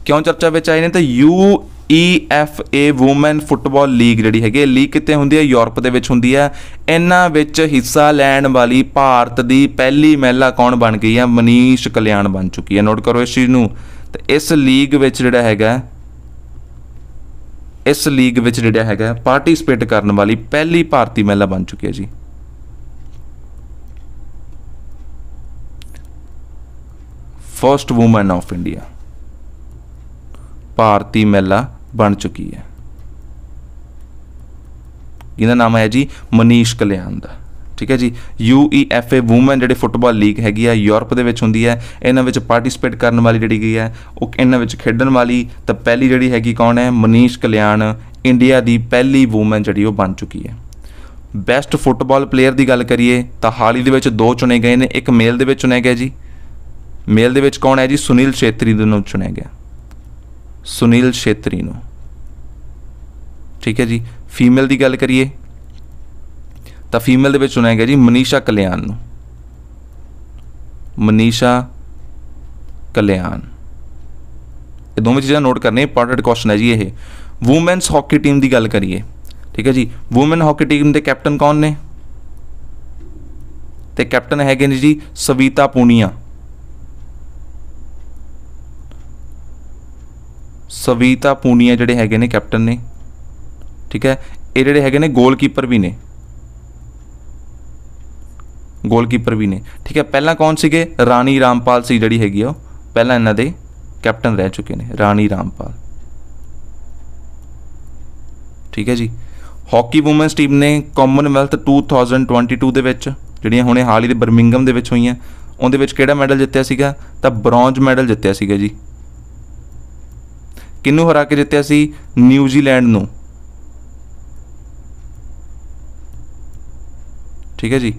ਕਿਉਂ ਚਰਚਾ ਵਿੱਚ ਆਏ ਨੇ? ਤਾਂ U E F A woman football league ਜਿਹੜੀ ਹੈਗੀ ਲੀਗ ਕਿੱਥੇ ਹੁੰਦੀ ਹੈ? ਯੂਰਪ ਦੇ ਵਿੱਚ ਹੁੰਦੀ ਹੈ। ਇਹਨਾਂ ਵਿੱਚ ਹਿੱਸਾ ਲੈਣ ਵਾਲੀ ਭਾਰਤ ਦੀ ਪਹਿਲੀ ਮਹਿਲਾ ਕੌਣ ਬਣ ਗਈ ਹੈ? ਮਨੀਸ਼ ਕਲਿਆਣ ਬਣ ਚੁੱਕੀ ਹੈ। ਨੋਟ ਕਰੋ ਇਸ ਚੀਜ਼ ਨੂੰ। ਤੇ ਇਸ ਲੀਗ ਵਿੱਚ ਜਿਹੜਾ ਹੈਗਾ ਇਸ ਲੀਗ ਵਿੱਚ ਜਿਹੜਾ ਹੈਗਾ ਪਾਰਟਿਸਿਪੇਟ ਕਰਨ ਵਾਲੀ ਪਹਿਲੀ ਭਾਰਤੀ ਮਹਿਲਾ ਬਣ ਚੁੱਕੀ ਹੈ ਜੀ। ਫਰਸਟ ਔਮਨ ਆਫ ਇੰਡੀਆ ਭਾਰਤੀ ਮਹਿਲਾ ਬਣ ਚੁੱਕੀ ਹੈ। ਇਹਦਾ ਨਾਮ ਹੈ ਜੀ ਮਨੀਸ਼ ਕਲਿਆਣ ਦਾ। ਠੀਕ ਹੈ ਜੀ? UEFA ਔਮਨ ਜਿਹੜੇ ਫੁੱਟਬਾਲ ਲੀਗ ਹੈਗੀ ਆ, ਯੂਰਪ ਦੇ ਵਿੱਚ ਹੁੰਦੀ ਹੈ। ਇਹਨਾਂ ਵਿੱਚ ਪਾਰਟਿਸਿਪੇਟ ਕਰਨ ਵਾਲੀ ਜਿਹੜੀ ਗਈ ਹੈ ਉਹ ਇਹਨਾਂ ਵਿੱਚ ਖੇਡਣ ਵਾਲੀ ਤਾਂ ਪਹਿਲੀ ਜਿਹੜੀ ਹੈਗੀ ਕੌਣ ਹੈ? ਮਨੀਸ਼ ਕਲਿਆਣ, ਇੰਡੀਆ ਦੀ ਪਹਿਲੀ ਔਮਨ ਜਿਹੜੀ ਉਹ ਬਣ ਚੁੱਕੀ ਹੈ। ਬੈਸਟ ਫੁੱਟਬਾਲ ਪਲੇਅਰ ਦੀ ਗੱਲ ਕਰੀਏ ਤਾਂ ਹਾਲ ਹੀ ਦੇ ਵਿੱਚ ਦੋ ਚੁਣੇ ਗਏ ਨੇ, ਇੱਕ ਮੇਲ ਦੇ ਵਿੱਚ ਚੁਣਿਆ ਗਿਆ ਜੀ। ਮੇਲ ਦੇ ਵਿੱਚ ਕੌਣ ਹੈ ਜੀ? ਸੁਨੀਲ ਛੇਤਰੀ ਨੂੰ ਚੁਣਿਆ ਗਿਆ। ਸੁਨੀਲ ਛੇਤਰੀ ਨੂੰ। ਠੀਕ ਹੈ ਜੀ ਫੀਮੇਲ ਦੀ ਗੱਲ ਕਰੀਏ, ਤਾਂ ਫੀਮੇਲ ਦੇ ਵਿੱਚ ਚੁਣਿਆ ਗਿਆ ਜੀ ਮਨੀਸ਼ਾ ਕਲਿਆਣ ਨੂੰ। ਮਨੀਸ਼ਾ ਕਲਿਆਣ। ਇਹ ਦੋਵੇਂ ਚੀਜ਼ਾਂ ਨੋਟ ਕਰਨੀਆਂ ਇੰਪੋਰਟੈਂਟ ਕੁਐਸਚਨ ਹੈ ਜੀ ਇਹ। ਔਮਨਸ ਹਾਕੀ ਟੀਮ ਦੀ ਗੱਲ ਕਰੀਏ, ਠੀਕ ਹੈ ਜੀ ਔਮਨ ਹਾਕੀ ਟੀਮ ਦੇ ਕੈਪਟਨ ਕੌਣ ਨੇ? ਤੇ ਕੈਪਟਨ ਹੈਗੇ ਨੇ ਜੀ ਸਵੀਤਾ ਪੂਨੀਆ। ਸਵੀਤਾ ਪੂਨੀਆ ਜਿਹੜੇ ਹੈਗੇ ਨੇ ਕੈਪਟਨ ਨੇ, ਠੀਕ ਹੈ, ਇਹ ਜਿਹੜੇ ਹੈਗੇ ਨੇ ਗੋਲਕੀਪਰ ਵੀ ਨੇ। ਗੋਲਕੀਪਰ ਵੀ ਨੇ। ਠੀਕ ਹੈ, ਪਹਿਲਾਂ ਕੌਣ ਸੀਗੇ? ਰਾਣੀ ਰਾਮਪਾਲ ਸੀ ਜਿਹੜੀ ਹੈਗੀ ਆ ਉਹ। ਪਹਿਲਾਂ ਇਹਨਾਂ ਦੇ ਕੈਪਟਨ ਰਹਿ ਚੁੱਕੇ ਨੇ, ਰਾਣੀ ਰਾਮਪਾਲ। ਠੀਕ ਹੈ ਜੀ। ਹਾਕੀ ਔਮਨਸ ਟੀਮ ਨੇ ਕਾਮਨਵੈਲਥ 2022 ਦੇ ਵਿੱਚ, ਜਿਹੜੀਆਂ ਹੁਣੇ ਹਾਲ ਹੀ ਦੇ ਬਰਮਿੰਗਮ ਦੇ ਵਿੱਚ ਹੋਈਆਂ, ਉਹਦੇ ਵਿੱਚ ਕਿਹੜਾ ਮੈਡਲ ਜਿੱਤਿਆ ਸੀਗਾ? ਤਾਂ ਬ੍ਰੌਂਜ ਮੈਡਲ ਜਿੱਤਿਆ ਸੀਗਾ ਜੀ। ਕਿੰਨੂੰ ਹਰਾ ਕੇ ਜਿੱਤਿਆ ਸੀ ਨਿਊਜ਼ੀਲੈਂਡ ਨੂੰ। ਠੀਕ ਹੈ ਜੀ।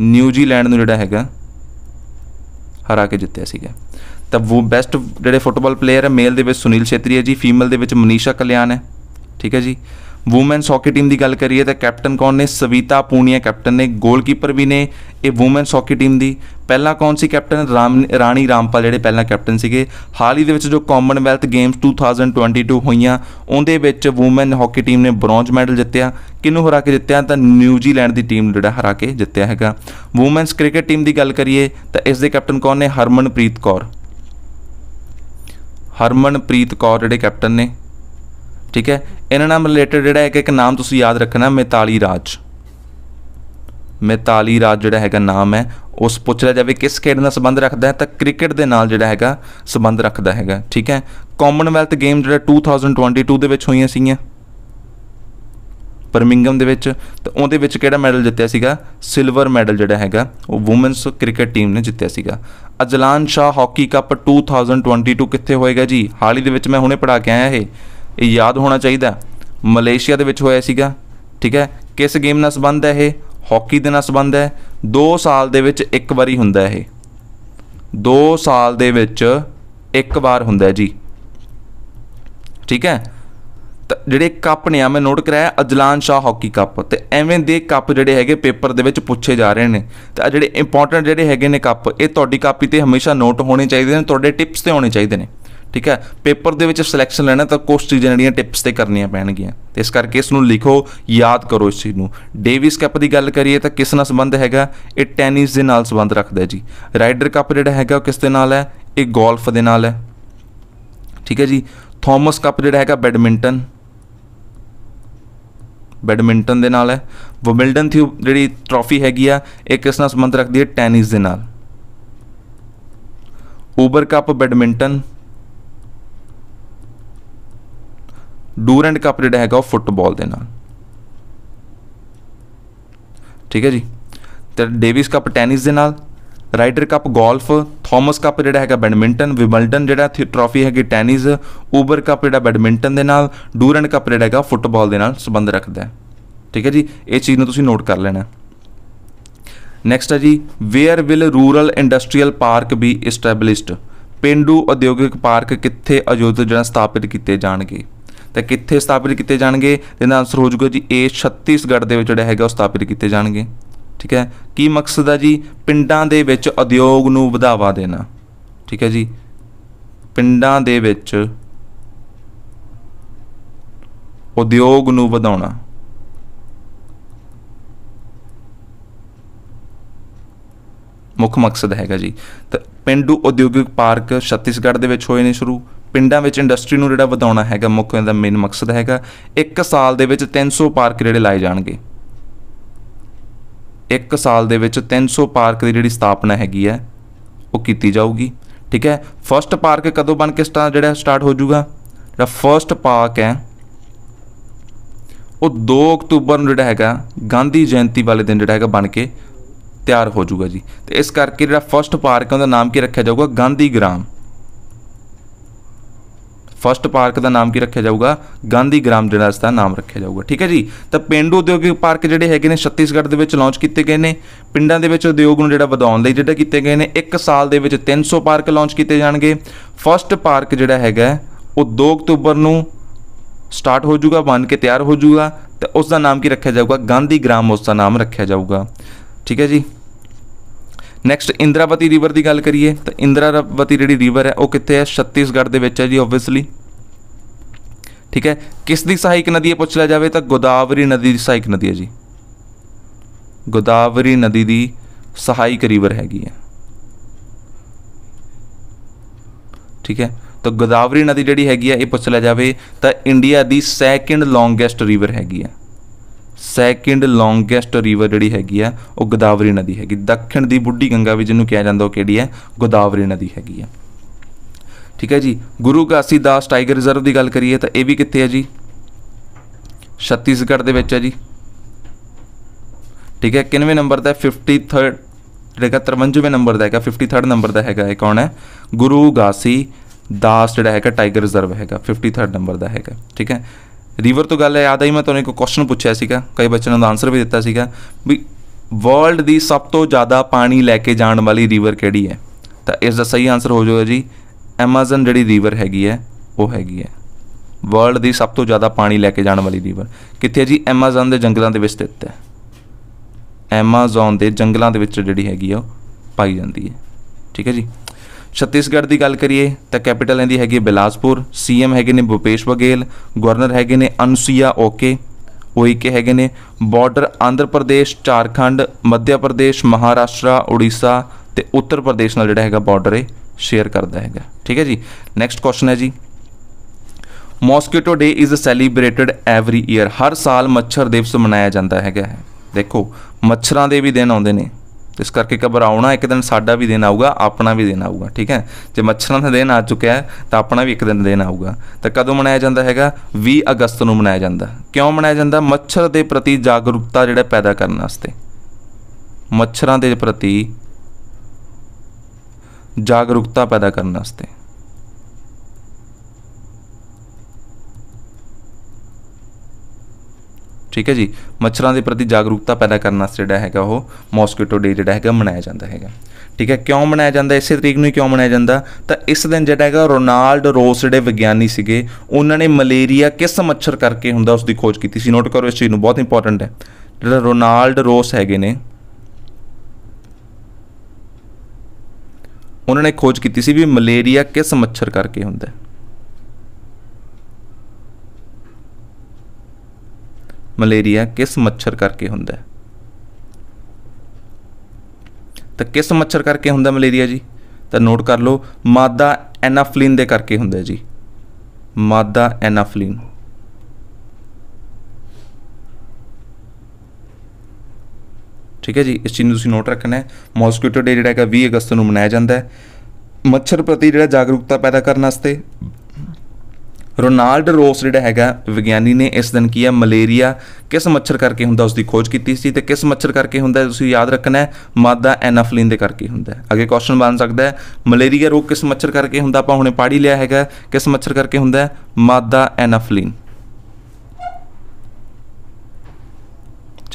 ਨਿਊਜ਼ੀਲੈਂਡ ਨੂੰ ਜਿਹੜਾ ਹੈਗਾ, ਹਰਾ ਕੇ ਜਿੱਤਿਆ ਸੀਗਾ। ਤਾਂ ਉਹ ਬੈਸਟ ਜਿਹੜੇ ਫੁੱਟਬਾਲ ਪਲੇਅਰ ਹੈ, ਮੇਲ ਦੇ ਵਿੱਚ ਸੁਨੀਲ ਛੇਤਰੀ ਹੈ ਜੀ, ਫੀਮੇਲ ਦੇ ਵਿੱਚ ਮਨੀਸ਼ਾ ਕਲਿਆਣ ਹੈ। ਠੀਕ ਹੈ ਜੀ। ਔਮਨਸ ਹਾਕੀ ਟੀਮ ਦੀ ਗੱਲ ਕਰੀਏ ਤਾਂ ਕੈਪਟਨ ਕੌਣ ਨੇ? ਸਵੀਤਾ ਪੂਨੀਆ ਕੈਪਟਨ ਨੇ। ਗੋਲਕੀਪਰ ਵੀ ਨੇ। ਇਹ ਔਮਨਸ ਹਾਕੀ ਟੀਮ ਦੀ। ਪਹਿਲਾਂ ਕੌਣ ਸੀ ਕੈਪਟਨ ਰਾਮ, ਰਾਣੀ ਰਾਮਪਾਲ ਜਿਹੜੇ ਪਹਿਲਾਂ ਕੈਪਟਨ ਸੀਗੇ। ਹਾਲ ਹੀ ਦੇ ਵਿੱਚ ਜੋ ਕਾਮਨਵੈਲਥ ਗੇਮਸ 2022 ਹੋਈਆਂ, ਉਹਦੇ ਵਿੱਚ ਔਮਨ ਹਾਕੀ ਟੀਮ ਨੇ ਬ੍ਰੌਂਜ ਮੈਡਲ ਜਿੱਤਿਆ। ਕਿਹਨੂੰ ਹਰਾ ਕੇ ਜਿੱਤਿਆ? ਤਾਂ ਨਿਊਜ਼ੀਲੈਂਡ ਦੀ ਟੀਮ ਜਿਹੜਾ ਹਰਾ ਕੇ ਜਿੱਤਿਆ ਹੈਗਾ। ਔਮਨਸ ਕ੍ਰਿਕਟ ਟੀਮ ਦੀ ਗੱਲ ਕਰੀਏ, ਤਾਂ ਇਸ ਦੇ ਕੈਪਟਨ ਕੌਣ ਨੇ? ਹਰਮਨਪ੍ਰੀਤ ਕੌਰ। ਹਰਮਨਪ੍ਰੀਤ ਕੌਰ ਜਿਹੜੇ ਕੈਪਟਨ ਨੇ। ਠੀਕ ਹੈ? ਇਹਨਾਂ ਨਾਲ ਰਿਲੇਟਡ ਜਿਹੜਾ ਇੱਕ ਇੱਕ ਨਾਮ ਤੁਸੀਂ ਯਾਦ ਰੱਖਣਾ, ਮਿਤਾਲੀ ਰਾਜ। ਮਿਤਾਲੀ ਰਾਜ ਜਿਹੜਾ ਹੈਗਾ ਨਾਮ ਹੈ, ਉਸ ਪੁੱਛ ਲਿਆ ਜਾਵੇ ਕਿਸ ਖੇਡ ਨਾਲ ਸੰਬੰਧ ਰੱਖਦਾ ਹੈ, ਤਾਂ ਕ੍ਰਿਕਟ ਦੇ ਨਾਲ ਜਿਹੜਾ ਹੈਗਾ ਸੰਬੰਧ ਰੱਖਦਾ ਹੈਗਾ, ਠੀਕ ਹੈ? ਕਾਮਨਵੈਲਥ ਗੇਮ ਜਿਹੜਾ 2022 ਦੇ ਵਿੱਚ ਹੋਈਆਂ ਸੀਗੀਆਂ। ਬਰਮਿੰਗਮ ਦੇ ਵਿੱਚ, ਤੇ ਉਹਦੇ ਵਿੱਚ ਕਿਹੜਾ ਮੈਡਲ ਜਿੱਤਿਆ ਸੀਗਾ? ਸਿਲਵਰ ਮੈਡਲ ਜਿਹੜਾ ਹੈਗਾ, ਉਹ ਔਮਨਸ ਕ੍ਰਿਕਟ ਟੀਮ ਨੇ ਜਿੱਤਿਆ ਸੀਗਾ। ਅਜਲਾਨ ਸ਼ਾਹ ਹਾਕੀ ਕੱਪ 2022 ਕਿੱਥੇ ਹੋਏਗਾ ਜੀ? ਹਾਲ ਹੀ ਦੇ ਵਿੱਚ ਮੈਂ ਹੁਣੇ ਪੜਾ ਕੇ ਆਇਆ ਇਹ। ਇਹ ਯਾਦ ਹੋਣਾ ਚਾਹੀਦਾ ਮਲੇਸ਼ੀਆ ਦੇ ਵਿੱਚ ਹੋਇਆ ਸੀਗਾ, ਠੀਕ ਹੈ? ਕਿਸ ਗੇਮ ਨਾਲ ਸੰਬੰਧ ਹੈ ਇਹ? ਹਾਕੀ ਦੇ ਨਾਲ ਸੰਬੰਧ ਹੈ। 2 ਸਾਲ ਦੇ ਵਿੱਚ ਇੱਕ ਵਾਰੀ ਹੁੰਦਾ ਇਹ। 2 ਸਾਲ ਦੇ ਵਿੱਚ ਇੱਕ ਵਾਰ ਹੁੰਦਾ ਜੀ। ਠੀਕ ਹੈ? ਤਾਂ ਜਿਹੜੇ ਕੱਪ ਨੇ ਆ ਮੈਂ ਨੋਟ ਕਰਾਇਆ, ਅਜਲਾਨ ਸ਼ਾਹ ਹਾਕੀ ਕੱਪ। ਤੇ ਐਵੇਂ ਦੇ ਕੱਪ ਜਿਹੜੇ ਹੈਗੇ, ਪੇਪਰ ਦੇ ਵਿੱਚ ਪੁੱਛੇ ਜਾ ਰਹੇ ਨੇ। ਤੇ ਆ ਜਿਹੜੇ ਇੰਪੋਰਟੈਂਟ ਜਿਹੜੇ ਹੈਗੇ ਨੇ ਕੱਪ, ਇਹ ਤੁਹਾਡੀ ਕਾਪੀ ਤੇ ਹਮੇਸ਼ਾ ਨੋਟ ਹੋਣੇ ਚਾਹੀਦੇ ਨੇ, ਤੁਹਾਡੇ ਟਿਪਸ ਤੇ ਹੋਣੇ ਚਾਹੀਦੇ ਨੇ। ਠੀਕ ਹੈ? ਪੇਪਰ ਦੇ ਵਿੱਚ ਸਿਲੈਕਸ਼ਨ ਲੈਣਾ ਤਾਂ ਕੁਝ ਚੀਜ਼ਾਂ ਜਿਹੜੀਆਂ ਟਿਪਸ ਤੇ ਕਰਨੀਆਂ ਪੈਣਗੀਆਂ। ਤੇ ਇਸ ਕਰਕੇ ਇਸ ਨੂੰ ਲਿਖੋ, ਯਾਦ ਕਰੋ ਇਸ ਚੀਜ਼ ਨੂੰ। ਡੇਵਿਸ ਕੱਪ ਦੀ ਗੱਲ ਕਰੀਏ ਤਾਂ ਕਿਸ ਨਾਲ ਸੰਬੰਧ ਹੈਗਾ? ਇਹ ਟੈਨਿਸ ਦੇ ਨਾਲ ਸੰਬੰਧ ਰੱਖਦਾ ਹੈ ਜੀ। ਰਾਈਡਰ ਕੱਪ ਜਿਹੜਾ ਹੈਗਾ ਉਹ ਕਿਸ ਦੇ ਨਾਲ ਹੈ? ਇਹ ਗੋਲਫ ਦੇ ਨਾਲ ਹੈ। ਠੀਕ ਹੈ ਜੀ? ਥਾਮਸ ਕੱਪ ਜਿਹੜਾ ਹੈਗਾ ਬੈਡਮਿੰਟਨ ਬੈਡਮਿੰਟਨ ਦੇ ਨਾਲ ਹੈ। ਵਿਮਬਲਡਨ ਥਿਊ ਜਿਹੜੀ ਟਰੋਫੀ ਹੈਗੀ ਆ, ਇਹ ਕਿਸ ਨਾਲ ਸੰਬੰਧ ਰੱਖਦੀ ਹੈ? ਟੈਨਿਸ ਦੇ ਨਾਲ। Uber cup badminton Durand cup ਜਿਹੜਾ ਹੈਗਾ ਉਹ ਫੁੱਟਬਾਲ ਦੇ ਨਾਲ। ਠੀਕ ਹੈ ਜੀ? ਤੇ ਡੇਵਿਸ ਕੱਪ ਟੈਨਿਸ ਦੇ ਨਾਲ, Ryder cup golf, Thomas cup ਜਿਹੜਾ ਹੈਗਾ ਬੈਡਮਿੰਟਨ, ਵਿਮਲਡਨ ਜਿਹੜਾ ਟਰਾਫੀ ਹੈਗੀ ਟੈਨਿਸ, ਉਬਰ ਕੱਪ ਜਿਹੜਾ ਬੈਡਮਿੰਟਨ ਦੇ ਨਾਲ, ਡੂਰੈਂਟ ਕੱਪ ਜਿਹੜਾ ਹੈਗਾ ਫੁੱਟਬਾਲ ਦੇ ਨਾਲ ਸੰਬੰਧ ਰੱਖਦਾ ਹੈ। ਠੀਕ ਹੈ ਜੀ? ਇਹ ਚੀਜ਼ ਨੂੰ ਤੁਸੀਂ ਨੋਟ ਕਰ ਲੈਣਾ ਨੈਕਸਟ ਹੈ ਜੀ where will rural industrial park be established Punjabi ਉਦਯੋਗਿਕ ਪਾਰਕ ਕਿੱਥੇ ਆਯੋਜਿਤ ਜਿਹੜਾ ਸਥਾਪਿਤ ਕੀਤੇ ਜਾਣਗੇ? ਤਾਂ ਕਿੱਥੇ ਸਥਾਪਿਤ ਕੀਤੇ ਜਾਣਗੇ? ਇਹਦਾ ਆਨਸਰ ਹੋ ਜਾਊਗਾ ਜੀ ਇਹ ਛੱਤੀਸਗੜ੍ਹ ਦੇ ਵਿੱਚ ਜਿਹੜਾ ਹੈਗਾ ਉਹ ਸਥਾਪਿਤ ਕੀਤੇ ਜਾਣਗੇ। ਠੀਕ ਹੈ? ਕੀ ਮਕਸਦ ਹੈ ਜੀ? ਪਿੰਡਾਂ ਦੇ ਵਿੱਚ ਉਦਯੋਗ ਨੂੰ ਵਧਾਵਾ ਦੇਣਾ। ਠੀਕ ਹੈ ਜੀ? ਪਿੰਡਾਂ ਦੇ ਵਿੱਚ ਉਦਯੋਗ ਨੂੰ ਵਧਾਉਣਾ। ਮੁੱਖ ਮਕਸਦ ਹੈਗਾ ਜੀ। ਤਾਂ ਪਿੰਡੂ ਉਦਯੋਗਿਕ ਪਾਰਕ ਛੱਤੀਸਗੜ੍ਹ ਦੇ ਵਿੱਚ ਹੋਏ ਨੇ ਸ਼ੁਰੂ। ਪਿੰਡਾਂ ਵਿੱਚ ਇੰਡਸਟਰੀ ਨੂੰ ਜਿਹੜਾ ਵਧਾਉਣਾ ਹੈਗਾ, ਮੁੱਖ ਇਹਦਾ ਮੇਨ ਮਕਸਦ ਹੈਗਾ, ਇੱਕ ਸਾਲ ਦੇ ਵਿੱਚ 300 ਪਾਰਕ ਜਿਹੜੇ ਲਾਏ ਜਾਣਗੇ। ਇੱਕ ਸਾਲ ਦੇ ਵਿੱਚ 300 ਪਾਰਕ ਦੀ ਜਿਹੜੀ ਸਥਾਪਨਾ ਹੈਗੀ ਹੈ, ਉਹ ਕੀਤੀ ਜਾਊਗੀ, ਠੀਕ ਹੈ? ਫਰਸਟ ਪਾਰਕ ਕਦੋਂ ਬਣ ਕੇ ਸਟਾਰਟ ਜਿਹੜਾ ਸਟਾਰਟ ਹੋ ਜਾਊਗਾ? ਜਿਹੜਾ ਫਰਸਟ ਪਾਰਕ ਹੈ, ਉਹ 2 ਅਕਤੂਬਰ ਨੂੰ ਜਿਹੜਾ ਹੈਗਾ, ਗਾਂਧੀ ਜਯੰਤੀ ਵਾਲੇ ਦਿਨ ਜਿਹੜਾ ਹੈਗਾ ਬਣ ਕੇ ਤਿਆਰ ਹੋ ਜਾਊਗਾ ਜੀ। ਤੇ ਇਸ ਕਰਕੇ ਜਿਹੜਾ ਫਰਸਟ ਪਾਰਕ ਹੈ, ਉਹਦਾ ਨਾਮ ਕੀ ਰੱਖਿਆ ਜਾਊਗਾ? ਗਾਂਧੀ ਗ੍ਰਾਮ। ਫਰਸਟ ਪਾਰਕ ਦਾ ਨਾਮ ਕੀ ਰੱਖਿਆ ਜਾਊਗਾ? ਗਾਂਧੀ ਗ੍ਰਾਮ ਜਿਹੜਾ ਇਸ ਦਾ ਨਾਮ ਰੱਖਿਆ ਜਾਊਗਾ, ਠੀਕ ਹੈ ਜੀ? ਤਾਂ ਪਿੰਡੂ ਉਦਯੋਗਿਕ ਪਾਰਕ ਜਿਹੜੇ ਹੈਗੇ ਨੇ ਛੱਤੀਸਗੜ੍ਹ ਦੇ ਵਿੱਚ ਲਾਂਚ ਕੀਤੇ ਗਏ ਨੇ। ਪਿੰਡਾਂ ਦੇ ਵਿੱਚ ਉਦਯੋਗ ਨੂੰ ਜਿਹੜਾ ਵਧਾਉਣ ਲਈ ਜਿਹੜਾ ਕੀਤੇ ਗਏ ਨੇ, ਇੱਕ ਸਾਲ ਦੇ ਵਿੱਚ 300 ਪਾਰਕ ਲਾਂਚ ਕੀਤੇ ਜਾਣਗੇ। ਫਰਸਟ ਪਾਰਕ ਜਿਹੜਾ ਹੈਗਾ, ਉਹ 2 ਅਕਤੂਬਰ ਨੂੰ ਸਟਾਰਟ ਹੋ ਜਾਊਗਾ, ਬਣ ਕੇ ਤਿਆਰ ਹੋ ਜਾਊਗਾ। ਤੇ ਉਸ ਦਾ ਨਾਮ ਕੀ ਰੱਖਿਆ ਜਾਊਗਾ? ਗਾਂਧੀ ਗ੍ਰਾਮ ਉਸ ਦਾ ਨਾਮ ਰੱਖਿਆ ਜਾਊਗਾ, ਠੀਕ ਹੈ ਜੀ? ਨੈਕਸਟ ਇੰਦਰਾਵਤੀ ਰਿਵਰ ਦੀ ਗੱਲ ਕਰੀਏ, ਤਾਂ ਇੰਦਰਾਵਤੀ ਜਿਹੜੀ ਰਿਵਰ ਹੈ, ਉਹ ਕਿੱਥੇ ਹੈ? ਛੱਤੀਸਗੜ੍ਹ ਦੇ ਵਿੱਚ ਹੈ ਜੀ ਆਬਵੀਅਸਲੀ ਠੀਕ ਹੈ? ਕਿਸ ਦੀ ਸਹਾਇਕ ਨਦੀ ਹੈ ਪੁੱਛ ਲਿਆ ਜਾਵੇ, ਤਾਂ ਗੋਦਾਵਰੀ ਨਦੀ ਦੀ ਸਹਾਇਕ ਨਦੀ ਹੈ ਜੀ। ਗੋਦਾਵਰੀ ਨਦੀ ਦੀ ਸਹਾਇਕ ਰਿਵਰ ਹੈਗੀ ਹੈ। ਠੀਕ ਹੈ? ਤਾਂ ਗੋਦਾਵਰੀ ਨਦੀ ਜਿਹੜੀ ਹੈਗੀ ਹੈ, ਇਹ ਪੁੱਛ ਲਿਆ ਜਾਵੇ, ਤਾਂ ਇੰਡੀਆ ਦੀ ਸੈਕਿੰਡ ਲੌਂਗੈਸਟ ਰਿਵਰ ਹੈਗੀ ਹੈ। ਸੈਕਿੰਡ ਲੌਂਗੈਸਟ ਰਿਵਰ ਜਿਹੜੀ ਹੈਗੀ ਆ, ਉਹ ਗੋਦਾਵਰੀ ਨਦੀ ਹੈਗੀ। ਦੱਖਣ ਦੀ ਬੁੱਢੀ ਗੰਗਾ ਵੀ ਜਿਹਨੂੰ ਕਿਹਾ ਜਾਂਦਾ ਉਹ ਕਿਹੜੀ ਹੈ? ਗੋਦਾਵਰੀ ਨਦੀ ਹੈਗੀ ਆ। ਠੀਕ ਹੈ ਜੀ? ਗੁਰੂ ਘਾਸੀਦਾਸ ਟਾਈਗਰ ਰਿਜ਼ਰਵ ਦੀ ਗੱਲ ਕਰੀਏ ਤਾਂ ਇਹ ਵੀ ਕਿੱਥੇ ਹੈ ਜੀ? ਛੱਤੀਸਗੜ੍ਹ ਦੇ ਵਿੱਚ ਹੈ ਜੀ। ਠੀਕ ਹੈ? ਕਿੰਨਵੇਂ ਨੰਬਰ ਦਾ 53 ਜਿਹੜਾ 53ਵੇਂ ਨੰਬਰ ਦਾ ਹੈਗਾ। 53rd ਨੰਬਰ ਦਾ ਹੈਗਾ ਇਹ ਕੌਣ ਹੈ? ਗੁਰੂ ਘਾਸੀ ਦਾਸ ਜਿਹੜਾ ਹੈਗਾ, ਟਾਈਗਰ ਰਿਜ਼ਰਵ ਹੈਗਾ। 53rd ਨੰਬਰ ਦਾ ਹੈਗਾ। ਠੀਕ ਹੈ? ਰਿਵਰ ਤੋਂ ਗੱਲ ਯਾਦ ਆਈ, ਮੈਂ ਤੁਹਾਨੂੰ ਇੱਕ ਕੁਐਸਚਨ ਪੁੱਛਿਆ ਸੀਗਾ, ਕਈ ਬੱਚਿਆਂ ਨੇ ਆਨਸਰ ਵੀ ਦਿੱਤਾ ਸੀਗਾ ਵੀ ਵਰਲਡ ਦੀ ਸਭ ਤੋਂ ਜ਼ਿਆਦਾ ਪਾਣੀ ਲੈ ਕੇ ਜਾਣ ਵਾਲੀ ਰਿਵਰ ਕਿਹੜੀ ਹੈ? ਤਾਂ ਇਸ ਦਾ ਸਹੀ ਆਨਸਰ ਹੋ ਜਾਊਗਾ ਜੀ ਐਮਾਜ਼ਨ ਜਿਹੜੀ ਰਿਵਰ ਹੈਗੀ ਹੈ, ਉਹ ਹੈਗੀ ਹੈ। ਵਰਲਡ ਦੀ ਸਭ ਤੋਂ ਜ਼ਿਆਦਾ ਪਾਣੀ ਲੈ ਕੇ ਜਾਣ ਵਾਲੀ ਰਿਵਰ ਕਿੱਥੇ ਹੈ ਜੀ? ਐਮਾਜ਼ਨ ਦੇ ਜੰਗਲਾਂ ਦੇ ਵਿੱਚ ਸਥਿਤ ਹੈ। ਐਮਾਜ਼ਨ ਦੇ ਜੰਗਲਾਂ ਦੇ ਵਿੱਚ ਜਿਹੜੀ ਹੈਗੀ ਆ, ਉਹ ਪਾਈ ਜਾਂਦੀ ਹੈ। ਠੀਕ ਹੈ ਜੀ? ਛੱਤੀਸਗੜ੍ਹ ਦੀ ਗੱਲ ਕਰੀਏ ਤਾਂ ਕੈਪੀਟਲ ਇਹਦੀ ਹੈਗੀ ਬਿਲਾਸਪੁਰ, ਸੀਐਮ ਹੈਗੇ ਨੇ ਭੁਪੇਸ਼ ਬਘੇਲ, ਗਵਰਨਰ ਹੈਗੇ ਨੇ ਅਨਸੂਇਆ ਓਕੇ ਉਹੀ ਕਿ ਹੈਗੇ ਨੇ, ਬਾਰਡਰ ਆਂਧਰ ਪ੍ਰਦੇਸ਼, ਝਾਰਖੰਡ, ਮੱਧ ਪ੍ਰਦੇਸ਼, ਮਹਾਰਾਸ਼ਟਰ, ਉੜੀਸਾ ਤੇ ਉੱਤਰ ਪ੍ਰਦੇਸ਼ ਨਾਲ ਜਿਹੜਾ ਹੈਗਾ ਬਾਰਡਰ ਇਹ ਸ਼ੇਅਰ ਕਰਦਾ ਹੈਗਾ। ਠੀਕ ਹੈ ਜੀ? ਨੈਕਸਟ ਕੁਐਸਚਨ ਹੈ ਜੀ। Mosquito day is celebrated every year ਹਰ ਸਾਲ ਮੱਛਰ ਦਿਵਸ ਮਨਾਇਆ ਜਾਂਦਾ ਹੈਗਾ ਦੇਖੋ, ਮੱਛਰਾਂ ਦੇ ਵੀ ਦਿਨ ਆਉਂਦੇ ਨੇ। ਇਸ ਕਰਕੇ ਘਬਰਾਉਣਾ ਇੱਕ ਦਿਨ ਸਾਡਾ ਵੀ ਦਿਨ ਆਊਗਾ, ਆਪਣਾ ਵੀ ਦਿਨ ਆਊਗਾ, ਠੀਕ ਹੈ? ਜੇ ਮੱਛਰਾਂ ਦਾ ਦਿਨ ਆ ਚੁੱਕਿਆ ਹੈ, ਤਾਂ ਆਪਣਾ ਵੀ ਇੱਕ ਦਿਨ ਦਿਨ ਆਊਗਾ। ਤਾਂ ਕਦੋਂ ਮਨਾਇਆ ਜਾਂਦਾ ਹੈਗਾ? 20 ਅਗਸਤ ਨੂੰ ਮਨਾਇਆ ਜਾਂਦਾ। ਕਿਉਂ ਮਨਾਇਆ ਜਾਂਦਾ? ਮੱਛਰ ਦੇ ਪ੍ਰਤੀ ਜਾਗਰੂਕਤਾ ਜਿਹੜਾ ਪੈਦਾ ਕਰਨ ਵਾਸਤੇ। ਮੱਛਰਾਂ ਦੇ ਪ੍ਰਤੀ ਜਾਗਰੂਕਤਾ ਪੈਦਾ ਕਰਨ ਵਾਸਤੇ। ਠੀਕ ਹੈ ਜੀ? ਮੱਛਰਾਂ ਦੇ ਪ੍ਰਤੀ ਜਾਗਰੂਕਤਾ ਪੈਦਾ ਕਰਨ ਵਾਸਤੇ ਜਿਹੜਾ ਹੈਗਾ ਉਹ ਮੋਸਕੀਟੋ ਡੇ ਜਿਹੜਾ ਹੈਗਾ ਮਨਾਇਆ ਜਾਂਦਾ ਹੈਗਾ। ਠੀਕ ਹੈ? ਕਿਉਂ ਮਨਾਇਆ ਜਾਂਦਾ? ਇਸੇ ਤਰੀਕ ਨੂੰ ਕਿਉਂ ਮਨਾਇਆ ਜਾਂਦਾ? ਤਾਂ ਇਸ ਦਿਨ ਜਿਹੜਾ ਹੈਗਾ ਰੋਨਾਲਡ ਰੋਸ ਜਿਹੜੇ ਵਿਗਿਆਨੀ ਸੀਗੇ, ਉਹਨਾਂ ਨੇ ਮਲੇਰੀਆ ਕਿਸ ਮੱਛਰ ਕਰਕੇ ਹੁੰਦਾ ਉਸ ਦੀ ਖੋਜ ਕੀਤੀ ਸੀ? ਨੋਟ ਕਰੋ ਇਸ ਚੀਜ਼ ਨੂੰ, ਬਹੁਤ ਇੰਪੋਰਟੈਂਟ ਹੈ। ਜਿਹੜਾ ਰੋਨਾਲਡ ਰੋਸ ਹੈਗੇ ਨੇ, ਉਹਨਾਂ ਨੇ ਖੋਜ ਕੀਤੀ ਸੀ ਵੀ ਮਲੇਰੀਆ ਕਿਸ ਮੱਛਰ ਕਰਕੇ ਹੁੰਦਾ ਹੈ। ਮਲੇਰੀਆ ਕਿਸ ਮੱਛਰ ਕਰਕੇ ਹੁੰਦਾ ਹੈ? ਤਾਂ ਕਿਸ ਮੱਛਰ ਕਰਕੇ ਹੁੰਦਾ ਮਲੇਰੀਆ ਜੀ? ਤਾਂ ਨੋਟ ਕਰ ਲਓ, ਮਾਦਾ ਐਨਾਫਲਿਨ ਦੇ ਕਰਕੇ ਹੁੰਦਾ ਜੀ। ਮਾਦਾ ਐਨਾਫਲਿਨ। ਠੀਕ ਹੈ ਜੀ, ਇਸ ਚੀਜ਼ ਨੂੰ ਤੁਸੀਂ ਨੋਟ ਰੱਖਣਾ ਹੈ। ਮੋਸਕੀਟੋ ਡੇ ਜਿਹੜਾ ਹੈਗਾ 20 ਅਗਸਤ ਨੂੰ ਮਨਾਇਆ ਜਾਂਦਾ ਹੈ। ਮੱਛਰ ਪ੍ਰਤੀ ਜਿਹੜਾ ਜਾਗਰੂਕਤਾ ਪੈਦਾ ਕਰਨ ਵਾਸਤੇ ਰੋਨਾਲਡ ਰੋਸ ਜਿਹੜਾ ਹੈਗਾ, ਵਿਗਿਆਨੀ ਨੇ ਇਸ ਦਿਨ ਕੀ ਹੈ, ਮਲੇਰੀਆ ਕਿਸ ਮੱਛਰ ਕਰਕੇ ਹੁੰਦਾ ਉਸ ਦੀ ਖੋਜ ਕੀਤੀ ਸੀ ਤੇ ਕਿਸ ਮੱਛਰ ਕਰਕੇ ਹੁੰਦਾ ਤੁਸੀਂ ਯਾਦ ਰੱਖਣਾ ਹੈ, ਮਾਦਾ ਐਨਾਫਲਿਨ ਦੇ ਕਰਕੇ ਹੁੰਦਾ ਹੈ। ਅੱਗੇ ਕੁਐਸਚਨ ਬਣ ਸਕਦਾ ਹੈ, ਮਲੇਰੀਆ ਰੋਗ ਕਿਸ ਮੱਛਰ ਕਰਕੇ ਹੁੰਦਾ, ਆਪਾਂ ਹੁਣੇ ਪੜ੍ਹ ਹੀ ਲਿਆ ਹੈਗਾ, ਕਿਸ ਮੱਛਰ ਕਰਕੇ ਹੁੰਦਾ ਹੈ, ਮਾਦਾ ਐਨਾਫਲਿਨ।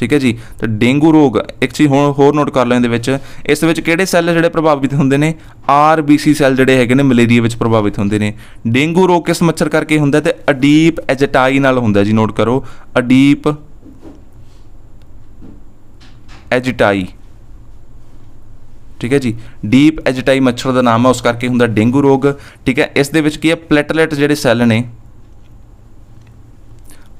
ਠੀਕ ਹੈ ਜੀ? ਤਾਂ ਡੇਂਗੂ ਰੋਗ, ਇੱਕ ਚੀਜ਼ ਹੋਰ ਹੋਰ ਨੋਟ ਕਰ ਲਓ ਇਹਦੇ ਵਿੱਚ। ਇਸ ਵਿੱਚ ਕਿਹੜੇ ਸੈੱਲ ਜਿਹੜੇ ਪ੍ਰਭਾਵਿਤ ਹੁੰਦੇ ਨੇ? ਆਰਬੀਸੀ ਸੈੱਲ ਜਿਹੜੇ ਹੈਗੇ ਨੇ, ਮਲੇਰੀਆ ਵਿੱਚ ਪ੍ਰਭਾਵਿਤ ਹੁੰਦੇ ਨੇ। ਡੇਂਗੂ ਰੋਗ ਕਿਸ ਮੱਛਰ ਕਰਕੇ ਹੁੰਦਾ ਤੇ ਅਡੀਪ ਐਜਟਾਈ ਨਾਲ ਹੁੰਦਾ ਜੀ ਨੋਟ ਕਰੋ। ਅਡੀਪ ਐਜਟਾਈ। ਠੀਕ ਹੈ ਜੀ? ਡੀਪ ਐਜਟਾਈ ਮੱਛਰ ਦਾ ਨਾਮ ਹੈ, ਉਸ ਕਰਕੇ ਹੁੰਦਾ ਡੇਂਗੂ ਰੋਗ। ਠੀਕ ਹੈ? ਇਸ ਦੇ ਵਿੱਚ ਕੀ ਹੈ? ਪਲੇਟਲੇਟ ਜਿਹੜੇ ਸੈੱਲ ਨੇ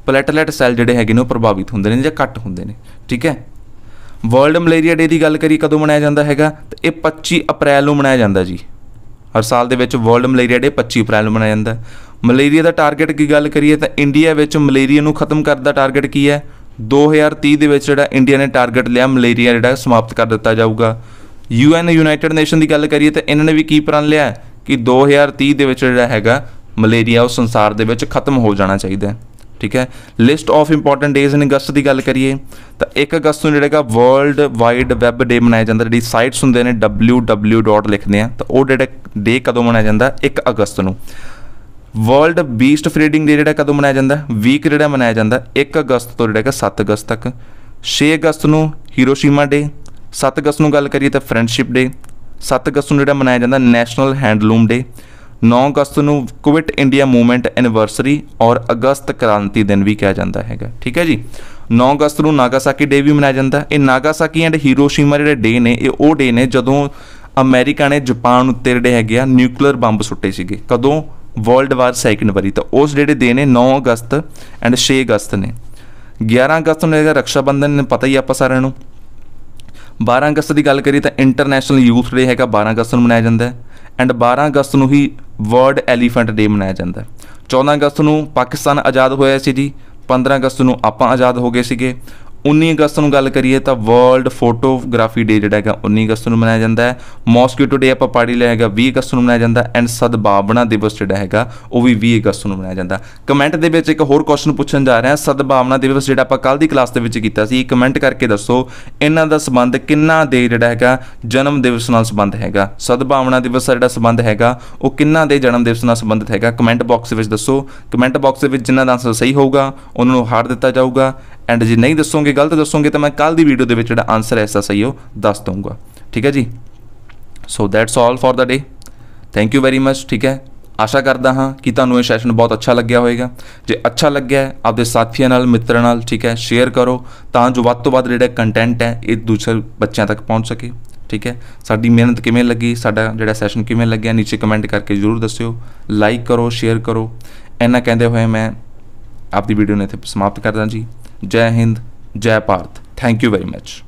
ਪਲੇਟਲੇਟ ਸੈੱਲ ਜਿਹੜੇ ਹੈਗੇ ਨੇ ਉਹ ਪ੍ਰਭਾਵਿਤ ਹੁੰਦੇ ਨੇ ਜਾਂ ਘੱਟ ਹੁੰਦੇ ਨੇ, ਠੀਕ ਹੈ? ਵਰਲਡ ਮਲੇਰੀਆ ਡੇ ਦੀ ਗੱਲ ਕਰੀ ਕਦੋਂ ਮਨਾਇਆ ਜਾਂਦਾ ਹੈਗਾ? ਤਾਂ ਇਹ 25 ਅਪ੍ਰੈਲ ਨੂੰ ਮਨਾਇਆ ਜਾਂਦਾ ਜੀ। ਹਰ ਸਾਲ ਦੇ ਵਿੱਚ ਵਰਲਡ ਮਲੇਰੀਆ ਡੇ 25 ਅਪ੍ਰੈਲ ਨੂੰ ਮਨਾਇਆ ਜਾਂਦਾ। ਮਲੇਰੀਆ ਦਾ ਟਾਰਗੇਟ ਕੀ ਗੱਲ ਕਰੀਏ, ਤਾਂ ਇੰਡੀਆ ਵਿੱਚ ਮਲੇਰੀਆ ਨੂੰ ਖਤਮ ਕਰਨ ਦਾ ਟਾਰਗੇਟ ਕੀ ਹੈ? 2030 ਦੇ ਵਿੱਚ ਜਿਹੜਾ ਇੰਡੀਆ ਨੇ ਟਾਰਗੇਟ ਲਿਆ ਮਲੇਰੀਆ ਜਿਹੜਾ ਸਮਾਪਤ ਕਰ ਦਿੱਤਾ ਜਾਊਗਾ। ਯੂਐਨ ਯੂਨਾਈਟਿਡ ਨੇਸ਼ਨ ਦੀ ਗੱਲ ਕਰੀਏ, ਤਾਂ ਇਹਨਾਂ ਨੇ ਵੀ ਕੀ ਪ੍ਰਣ ਲਿਆ ਕਿ 2030 ਦੇ ਵਿੱਚ ਜਿਹੜਾ ਹੈਗਾ ਮਲੇਰੀਆ ਉਹ ਸੰਸਾਰ ਦੇ ਵਿੱਚ ਖਤਮ ਹੋ ਜਾਣਾ ਚਾਹੀਦਾ ਹੈ। ਠੀਕ ਹੈ? List of important days in ਅਗਸਤ ਦੀ ਗੱਲ ਕਰੀਏ, ਤਾਂ 1 ਅਗਸਤ ਨੂੰ ਜਿਹੜਾਗਾ ਵਰਲਡ ਵਾਈਡ ਵੈਬ ਡੇ ਮਨਾਇਆ ਜਾਂਦਾ, ਜਿਹੜੀ ਸਾਈਟਸ ਹੁੰਦੇ ਨੇ www. ਲਿਖਦੇ ਆ ਤਾਂ ਉਹ ਜਿਹੜਾ ਡੇ ਕਦੋਂ ਮਨਾਇਆ ਜਾਂਦਾ? 1 ਅਗਸਤ ਨੂੰ। ਵਰਲਡ ਬੀਸਟ ਫਰੀਡਿੰਗ ਡੇ ਜਿਹੜਾ ਕਦੋਂ ਮਨਾਇਆ ਜਾਂਦਾ? ਵੀਕ ਜਿਹੜਾ ਮਨਾਇਆ ਜਾਂਦਾ 1 ਅਗਸਤ ਤੋਂ ਜਿਹੜਾ ਜਿਹੜਾਗਾ 7 ਅਗਸਤ ਤੱਕ। 6 ਅਗਸਤ ਨੂੰ ਹੀਰੋਸ਼ੀਮਾ ਡੇ 7 ਅਗਸਤ ਨੂੰ ਗੱਲ ਕਰੀਏ ਤਾਂ ਫਰੈਂਡਸ਼ਿਪ ਡੇ 7 ਅਗਸਤ ਨੂੰ ਜਿਹੜਾ ਮਨਾਇਆ ਜਾਂਦਾ ਨੈਸ਼ਨਲ ਹੈਂਡਲੂਮ ਡੇ 9 ਅਗਸਤ ਨੂੰ ਕੁਇਟ ਇੰਡੀਆ ਮੂਵਮੈਂਟ ਐਨੀਵਰਸਰੀ ਔਰ ਅਗਸਤ ਕ੍ਰਾਂਤੀ ਦਿਨ ਵੀ ਕਿਹਾ ਜਾਂਦਾ ਹੈਗਾ। ਠੀਕ ਹੈ ਜੀ? 9 ਅਗਸਤ ਨੂੰ ਨਾਗਾਸਾਕੀ ਡੇ ਵੀ ਮਨਾਇਆ ਜਾਂਦਾ। ਇਹ ਨਾਗਾਸਾਕੀ ਐਂਡ ਹੀਰੋਸ਼ੀਮਾ ਜਿਹੜੇ ਡੇ ਨੇ, ਇਹ ਉਹ ਡੇ ਨੇ ਜਦੋਂ ਅਮਰੀਕਾ ਨੇ ਜਾਪਾਨ ਉੱਤੇ ਜਿਹੜੇ ਹੈਗੇ ਆ ਨਿਊਕਲੀਅਰ ਬੰਬ ਸੁੱਟੇ ਸੀਗੇ। ਕਦੋਂ? ਵਰਲਡ ਵਾਰ ਸੈਕਿੰਡ ਵਾਰੀ। ਤਾਂ ਉਸ ਜਿਹੜੇ ਡੇ ਨੇ 9 ਅਗਸਤ ਐਂਡ 6 ਅਗਸਤ ਨੇ। 11 ਅਗਸਤ ਨੂੰ ਜਿਹੜਾ ਰਕਸ਼ਾ ਬੰਧਨ ਨੇ ਪਤਾ ਹੀ ਆਪਾਂ ਸਾਰਿਆਂ ਨੂੰ। 12 ਅਗਸਤ ਦੀ ਗੱਲ ਕਰੀਏ ਤਾਂ ਇੰਟਰਨੈਸ਼ਨਲ ਯੂਥ ਡੇ ਹੈਗਾ। 12 ਅਗਸਤ ਨੂੰ ਮਨਾਇਆ ਜਾਂਦਾ ਹੈ। ਐਂਡ 12 ਅਗਸਤ ਨੂੰ ਹੀ ਵਰਲਡ ਐਲੀਫੈਂਟ ਡੇ ਮਨਾਇਆ ਜਾਂਦਾ ਹੈ। 14 ਅਗਸਤ ਨੂੰ ਪਾਕਿਸਤਾਨ ਆਜ਼ਾਦ ਹੋਇਆ ਸੀ ਜੀ 15 ਅਗਸਤ ਨੂੰ ਆਪਾਂ ਆਜ਼ਾਦ ਹੋ ਗਏ ਸੀਗੇ 19 ਅਗਸਤ ਨੂੰ ਗੱਲ ਕਰੀਏ ਤਾਂ ਵਰਲਡ ਫੋਟੋਗ੍ਰਾਫੀ ਡੇ ਜਿਹੜਾ ਹੈਗਾ 19 ਅਗਸਤ ਨੂੰ ਮਨਾਇਆ ਜਾਂਦਾ ਹੈ। ਮੌਸਕੀਟੋ ਡੇ ਆਪਾਂ ਪੜ੍ਹ ਲਿਆ ਹੈਗਾ 20 ਅਗਸਤ ਨੂੰ ਮਨਾਇਆ ਜਾਂਦਾ ਐਂਡ ਸਦਭਾਵਨਾ ਦਿਵਸ ਜਿਹੜਾ ਹੈਗਾ, ਉਹ ਵੀ 20 ਅਗਸਤ ਨੂੰ ਮਨਾਇਆ ਜਾਂਦਾ ਕਮੈਂਟ ਦੇ ਵਿੱਚ ਇੱਕ ਹੋਰ ਕੁਐਸਚਨ ਪੁੱਛਣ ਜਾ ਰਿਹਾ ਸਦਭਾਵਨਾ ਦਿਵਸ ਜਿਹੜਾ ਆਪਾਂ ਕੱਲ ਦੀ ਕਲਾਸ ਦੇ ਵਿੱਚ ਕੀਤਾ ਸੀ ਕਮੈਂਟ ਕਰਕੇ ਦੱਸੋ, ਇਹਨਾਂ ਦਾ ਸੰਬੰਧ ਕਿੰਨਾ ਦੇ ਜਿਹੜਾ ਹੈਗਾ, ਜਨਮ ਦਿਵਸ ਨਾਲ ਸੰਬੰਧ ਹੈਗਾ? ਸਦਭਾਵਨਾ ਦਿਵਸ ਦਾ ਜਿਹੜਾ ਸੰਬੰਧ ਹੈਗਾ, ਉਹ ਕਿੰਨਾ ਦੇ ਜਨਮ ਦਿਵਸ ਨਾਲ ਸੰਬੰਧਿਤ ਹੈਗਾ? ਕਮੈਂਟ ਬਾਕਸ ਵਿੱਚ ਦੱਸੋ। ਕਮੈਂਟ ਬਾਕਸ ਦੇ ਵਿੱਚ ਜਿਨ੍ਹਾਂ ਦਾ ਆਨਸਰ ਸਹੀ ਹੋਊਗਾ, ਉਹਨਾਂ ਨੂੰ ਹਾਰ ਦਿੱਤਾ ਜਾਊਗਾ। ਐਂਡ ਜੇ ਨਹੀਂ ਦੱਸੋਗੇ, ਗਲਤ ਦੱਸੋਗੇ, ਤਾਂ ਮੈਂ ਕੱਲ ਦੀ ਵੀਡੀਓ ਦੇ ਵਿੱਚ ਜਿਹੜਾ ਆਨਸਰ ਹੈ ਐਸਾ ਸਹੀ ਉਹ ਦੱਸ ਦਊਂਗਾ। ਠੀਕ ਹੈ ਜੀ? So that's all for the day thank you very much ਠੀਕ ਹੈ? ਆਸ਼ਾ ਕਰਦਾ ਹਾਂ ਕਿ ਤੁਹਾਨੂੰ ਇਹ ਸੈਸ਼ਨ ਬਹੁਤ ਅੱਛਾ ਲੱਗਿਆ ਹੋਵੇਗਾ। ਜੇ ਅੱਛਾ ਲੱਗਿਆ ਆਪਦੇ ਸਾਥੀਆਂ ਨਾਲ, ਮਿੱਤਰਾਂ ਨਾਲ, ਠੀਕ ਹੈ ਸ਼ੇਅਰ ਕਰੋ, ਤਾਂ ਜੋ ਵੱਧ ਤੋਂ ਵੱਧ ਜਿਹੜਾ ਕੰਟੈਂਟ ਹੈ, ਇਹ ਦੂਸਰੇ ਬੱਚਿਆਂ ਤੱਕ ਪਹੁੰਚ ਸਕੇ। ਠੀਕ ਹੈ? ਸਾਡੀ ਮਿਹਨਤ ਕਿਵੇਂ ਲੱਗੀ, ਸਾਡਾ ਜਿਹੜਾ ਸੈਸ਼ਨ ਕਿਵੇਂ ਲੱਗਿਆ, ਨੀਚੇ ਕਮੈਂਟ ਕਰਕੇ ਜ਼ਰੂਰ ਦੱਸਿਓ। ਲਾਈਕ ਕਰੋ ਸ਼ੇਅਰ ਕਰੋ। ਇਹਨਾਂ ਕਹਿੰਦੇ ਹੋਏ ਮੈਂ ਆਪਦੀ ਵੀਡੀਓ ਨੂੰ ਇੱਥੇ ਸਮਾਪਤ ਕਰਦਾ ਜੀ। ਜੈ ਹਿੰਦ ਜੈ Bharat. Thank you very much